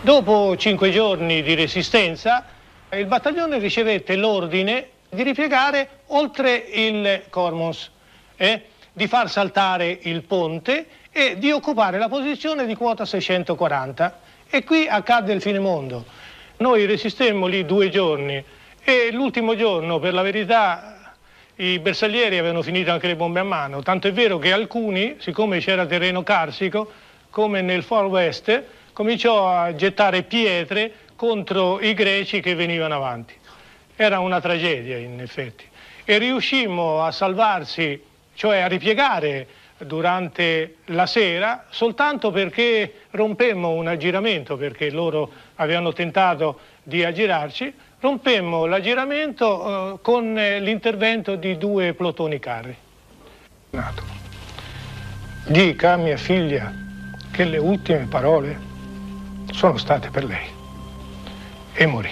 Dopo cinque giorni di resistenza, il battaglione ricevette l'ordine di ripiegare oltre il Cormons, eh, di far saltare il ponte e di occupare la posizione di quota 640. E qui accadde il fine mondo. Noi resistemmo lì due giorni e l'ultimo giorno, per la verità, i bersaglieri avevano finito anche le bombe a mano, tanto è vero che alcuni, siccome c'era terreno carsico, come nel Far West, cominciò a gettare pietre contro i greci che venivano avanti. Era una tragedia in effetti. e riuscimmo a salvarsi, cioè a ripiegare durante la sera soltanto perché rompemmo un aggiramento, perché loro avevano tentato di aggirarci, rompemmo l'aggiramento eh, con l'intervento di due plotoni carri. Dica a mia figlia che le ultime parole sono state per lei. E morì.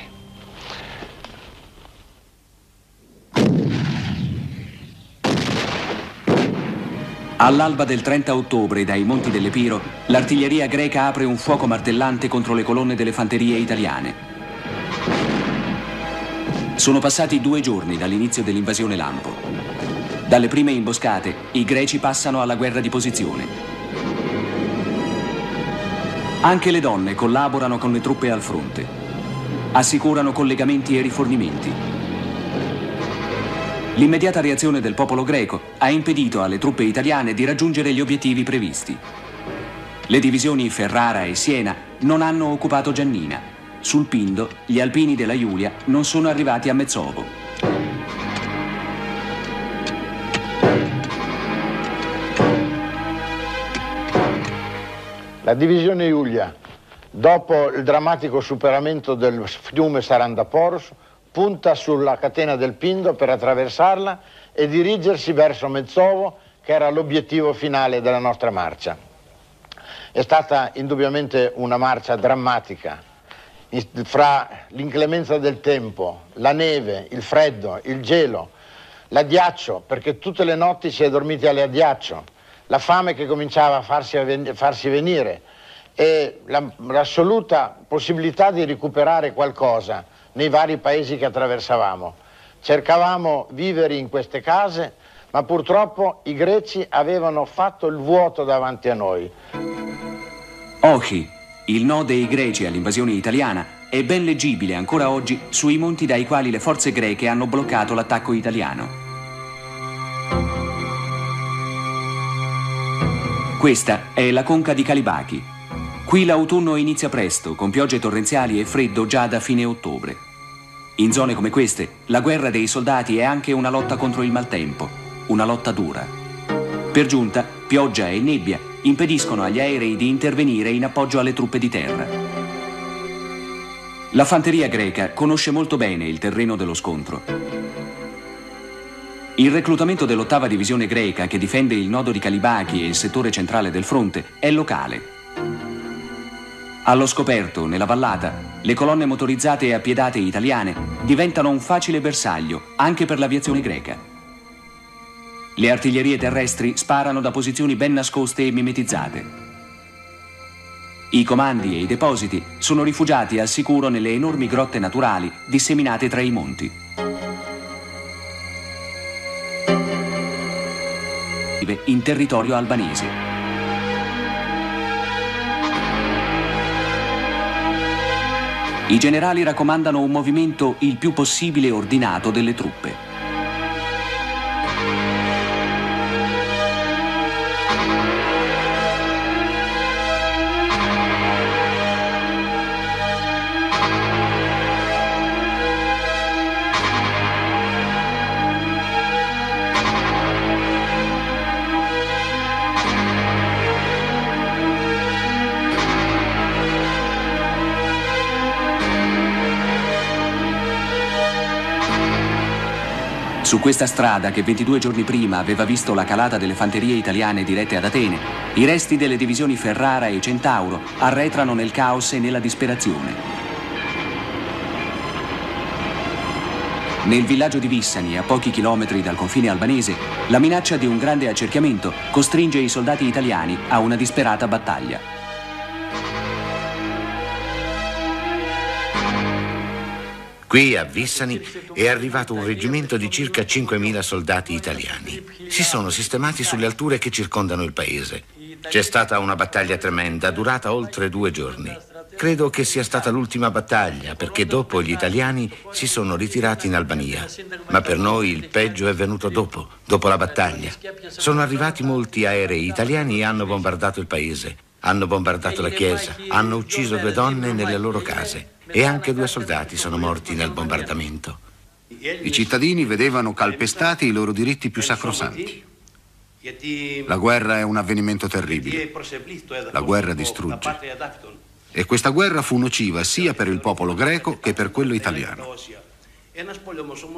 All'alba del 30 ottobre, dai monti dell'Epiro, l'artiglieria greca apre un fuoco martellante contro le colonne delle fanterie italiane. Sono passati due giorni dall'inizio dell'invasione Lampo. Dalle prime imboscate, i greci passano alla guerra di posizione. Anche le donne collaborano con le truppe al fronte. Assicurano collegamenti e rifornimenti. L'immediata reazione del popolo greco ha impedito alle truppe italiane di raggiungere gli obiettivi previsti. Le divisioni Ferrara e Siena non hanno occupato Giannina. Sul Pindo, gli alpini della Giulia non sono arrivati a Mezzovo. La divisione Giulia, dopo il drammatico superamento del fiume Sarandaporos, punta sulla catena del Pindo per attraversarla e dirigersi verso Mezzovo, che era l'obiettivo finale della nostra marcia. È stata indubbiamente una marcia drammatica, fra l'inclemenza del tempo, la neve, il freddo, il gelo, l'addiaccio, perché tutte le notti si è dormiti all'addiaccio, la fame che cominciava a farsi, a farsi venire e l'assoluta possibilità di recuperare qualcosa nei vari paesi che attraversavamo. Cercavamo viveri in queste case, ma purtroppo i greci avevano fatto il vuoto davanti a noi. Ochi, il no dei greci all'invasione italiana è ben leggibile ancora oggi sui monti dai quali le forze greche hanno bloccato l'attacco italiano. Questa è la conca di Calibaki. Qui l'autunno inizia presto, con piogge torrenziali e freddo già da fine ottobre. In zone come queste, la guerra dei soldati è anche una lotta contro il maltempo, una lotta dura. Per giunta, pioggia e nebbia impediscono agli aerei di intervenire in appoggio alle truppe di terra. La fanteria greca conosce molto bene il terreno dello scontro. Il reclutamento dell'ottava divisione greca che difende il nodo di Calibaki e il settore centrale del fronte è locale. Allo scoperto, nella vallata, le colonne motorizzate e appiedate italiane diventano un facile bersaglio anche per l'aviazione greca. Le artiglierie terrestri sparano da posizioni ben nascoste e mimetizzate. I comandi e i depositi sono rifugiati al sicuro nelle enormi grotte naturali disseminate tra i monti. In territorio albanese. I generali raccomandano un movimento il più possibile ordinato delle truppe. Su questa strada, che 22 giorni prima aveva visto la calata delle fanterie italiane dirette ad Atene, i resti delle divisioni Ferrara e Centauro arretrano nel caos e nella disperazione. Nel villaggio di Vissani, a pochi chilometri dal confine albanese, la minaccia di un grande accerchiamento costringe i soldati italiani a una disperata battaglia. Qui a Vissani è arrivato un reggimento di circa 5.000 soldati italiani. Si sono sistemati sulle alture che circondano il paese. C'è stata una battaglia tremenda, durata oltre due giorni. Credo che sia stata l'ultima battaglia, perché dopo gli italiani si sono ritirati in Albania. Ma per noi il peggio è venuto dopo, dopo la battaglia. Sono arrivati molti aerei italiani e hanno bombardato il paese. Hanno bombardato la chiesa, hanno ucciso due donne nelle loro case e anche due soldati sono morti nel bombardamento. I cittadini vedevano calpestati i loro diritti più sacrosanti. La guerra è un avvenimento terribile. La guerra distrugge. E questa guerra fu nociva sia per il popolo greco che per quello italiano.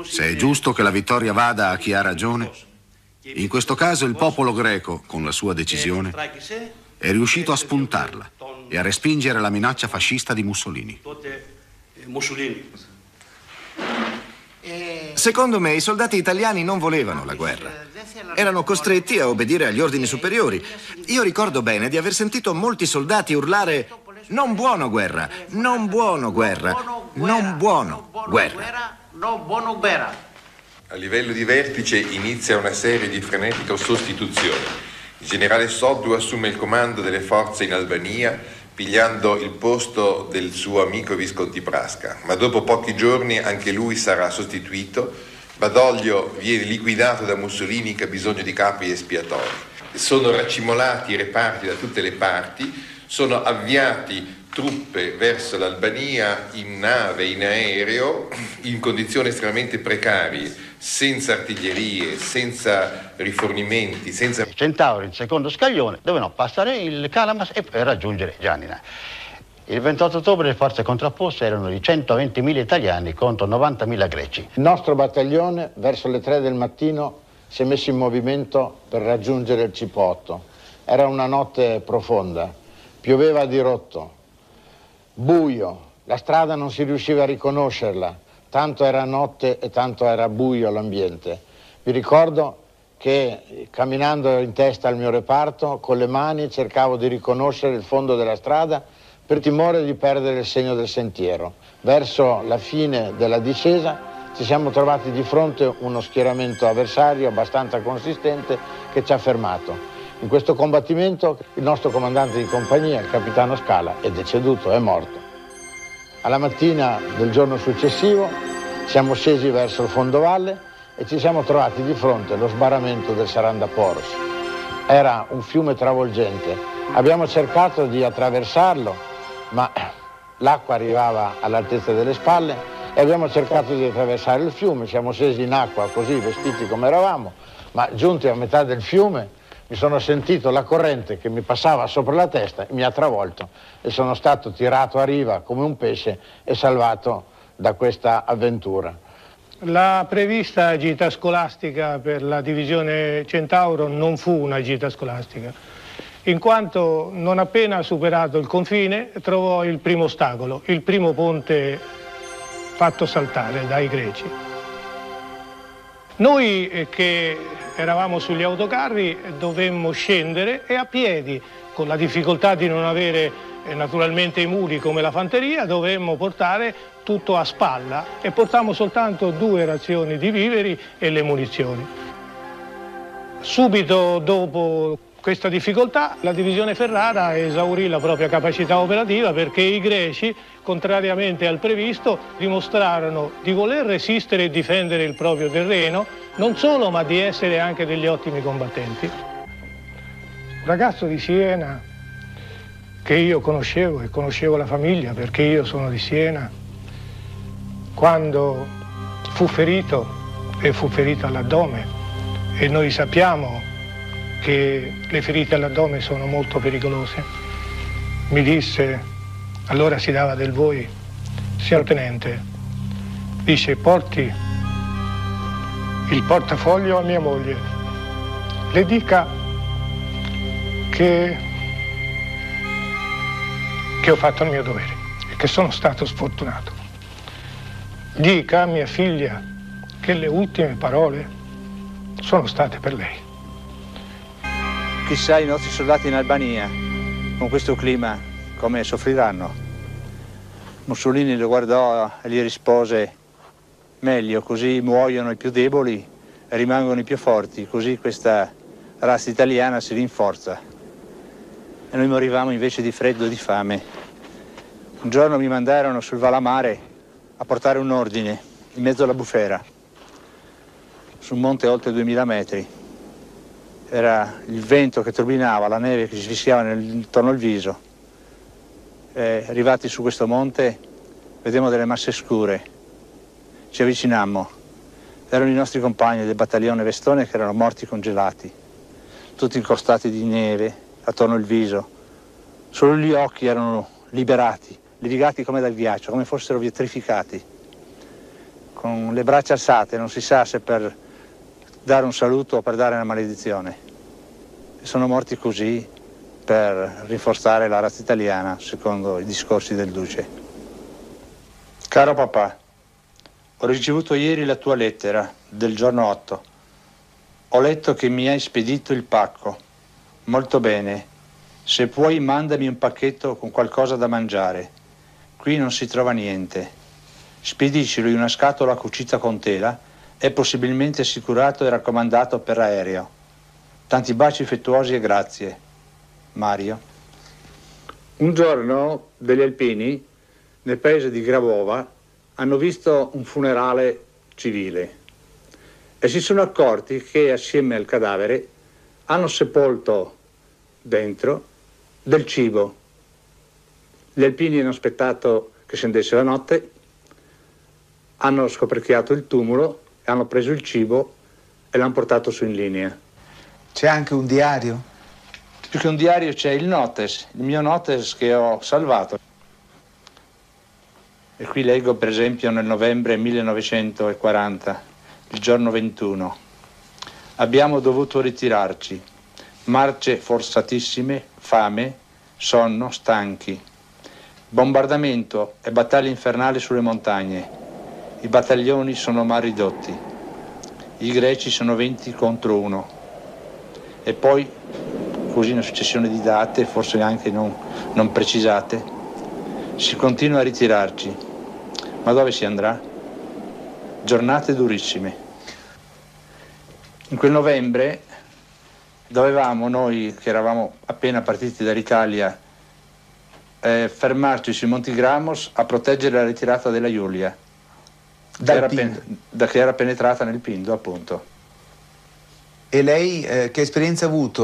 Se è giusto che la vittoria vada a chi ha ragione, in questo caso il popolo greco, con la sua decisione, è riuscito a spuntarla e a respingere la minaccia fascista di Mussolini. Secondo me i soldati italiani non volevano la guerra. Erano costretti a obbedire agli ordini superiori. Io ricordo bene di aver sentito molti soldati urlare non buono guerra, non buono guerra, non buono guerra. A livello di vertice inizia una serie di frenetiche sostituzioni. Il generale Soddu assume il comando delle forze in Albania, pigliando il posto del suo amico Visconti Prasca, ma dopo pochi giorni anche lui sarà sostituito. Badoglio viene liquidato da Mussolini che ha bisogno di capi espiatori. Sono raccimolati i reparti da tutte le parti, sono avviati truppe verso l'Albania in nave, in aereo, in condizioni estremamente precarie, senza artiglierie, senza rifornimenti, senza... I centauri, il secondo scaglione, dovevano passare il Calamas e poi raggiungere Giannina. Il 28 ottobre le forze contrapposte erano di 120.000 italiani contro 90.000 greci. Il nostro battaglione verso le 3 del mattino si è messo in movimento per raggiungere il Cipotto. Era una notte profonda, pioveva di rotto, buio, la strada non si riusciva a riconoscerla, tanto era notte e tanto era buio l'ambiente. Vi ricordo che camminando in testa al mio reparto, con le mani cercavo di riconoscere il fondo della strada per timore di perdere il segno del sentiero. Verso la fine della discesa ci siamo trovati di fronte uno schieramento avversario abbastanza consistente che ci ha fermato. In questo combattimento il nostro comandante di compagnia, il capitano Scala, è deceduto, è morto. Alla mattina del giorno successivo siamo scesi verso il fondovalle e ci siamo trovati di fronte allo sbarramento del Sarandaporos. Era un fiume travolgente. Abbiamo cercato di attraversarlo, ma l'acqua arrivava all'altezza delle spalle e abbiamo cercato di attraversare il fiume. Siamo scesi in acqua così vestiti come eravamo, ma giunti a metà del fiume mi sono sentito la corrente che mi passava sopra la testa e mi ha travolto e sono stato tirato a riva come un pesce e salvato da questa avventura. La prevista gita scolastica per la divisione Centauro non fu una gita scolastica, in quanto non appena superato il confine trovò il primo ostacolo, il primo ponte fatto saltare dai greci. Noi eh, che eravamo sugli autocarri dovemmo scendere e a piedi, con la difficoltà di non avere eh, naturalmente i muri come la fanteria, dovemmo portare tutto a spalla e portammo soltanto due razioni di viveri e le munizioni. Subito dopo questa difficoltà la divisione Ferrara esaurì la propria capacità operativa perché i greci, contrariamente al previsto, dimostrarono di voler resistere e difendere il proprio terreno, non solo ma di essere anche degli ottimi combattenti. Un ragazzo di Siena che io conoscevo e conoscevo la famiglia perché io sono di Siena, quando fu ferito e fu ferito all'addome e noi sappiamo che le ferite all'addome sono molto pericolose. Mi disse, allora si dava del voi, signor tenente, dice porti il portafoglio a mia moglie, le dica che, che ho fatto il mio dovere e che sono stato sfortunato. Dica a mia figlia che le ultime parole sono state per lei. Chissà i nostri soldati in Albania, con questo clima, come soffriranno. Mussolini lo guardò e gli rispose, meglio, così muoiono i più deboli e rimangono i più forti, così questa razza italiana si rinforza. E noi morivamo invece di freddo e di fame. Un giorno mi mandarono sul Valamare a portare un ordine in mezzo alla bufera, su un monte oltre 2000 metri era il vento che turbinava, la neve che ci fischiava nel, intorno al viso. E arrivati su questo monte vedemmo delle masse scure, ci avvicinammo erano i nostri compagni del battaglione Vestone che erano morti congelati, tutti incrostati di neve attorno al viso. Solo gli occhi erano liberati, levigati come dal ghiaccio, come fossero pietrificati, con le braccia alzate, non si sa se per dare un saluto o per dare una maledizione. Sono morti così per rinforzare la razza italiana, secondo i discorsi del Duce. Caro papà, ho ricevuto ieri la tua lettera del giorno 8. Ho letto che mi hai spedito il pacco. Molto bene. Se puoi mandami un pacchetto con qualcosa da mangiare. Qui non si trova niente. Spedicelo in una scatola cucita con tela. È possibilmente assicurato e raccomandato per aereo. Tanti baci affettuosi e grazie. Mario. Un giorno degli alpini, nel paese di Gravova, hanno visto un funerale civile e si sono accorti che assieme al cadavere hanno sepolto dentro del cibo. Gli alpini hanno aspettato che scendesse la notte, hanno scoperchiato il tumulo, hanno preso il cibo e l'hanno portato su in linea. C'è anche un diario? Più che un diario c'è il notes, il mio notes che ho salvato. E qui leggo per esempio nel novembre 1940, il giorno 21. Abbiamo dovuto ritirarci. Marce forzatissime, fame, sonno, stanchi. Bombardamento e battaglie infernali sulle montagne. I battaglioni sono mal ridotti. I greci sono 20 contro uno. E poi, così una successione di date, forse anche non, non precisate, si continua a ritirarci. Ma dove si andrà? Giornate durissime. In quel novembre dovevamo noi, che eravamo appena partiti dall'Italia, eh, fermarci sui Monti Gramos a proteggere la ritirata della Giulia, era, pen- da che era penetrata nel Pindo, appunto. E lei eh, che esperienza ha avuto?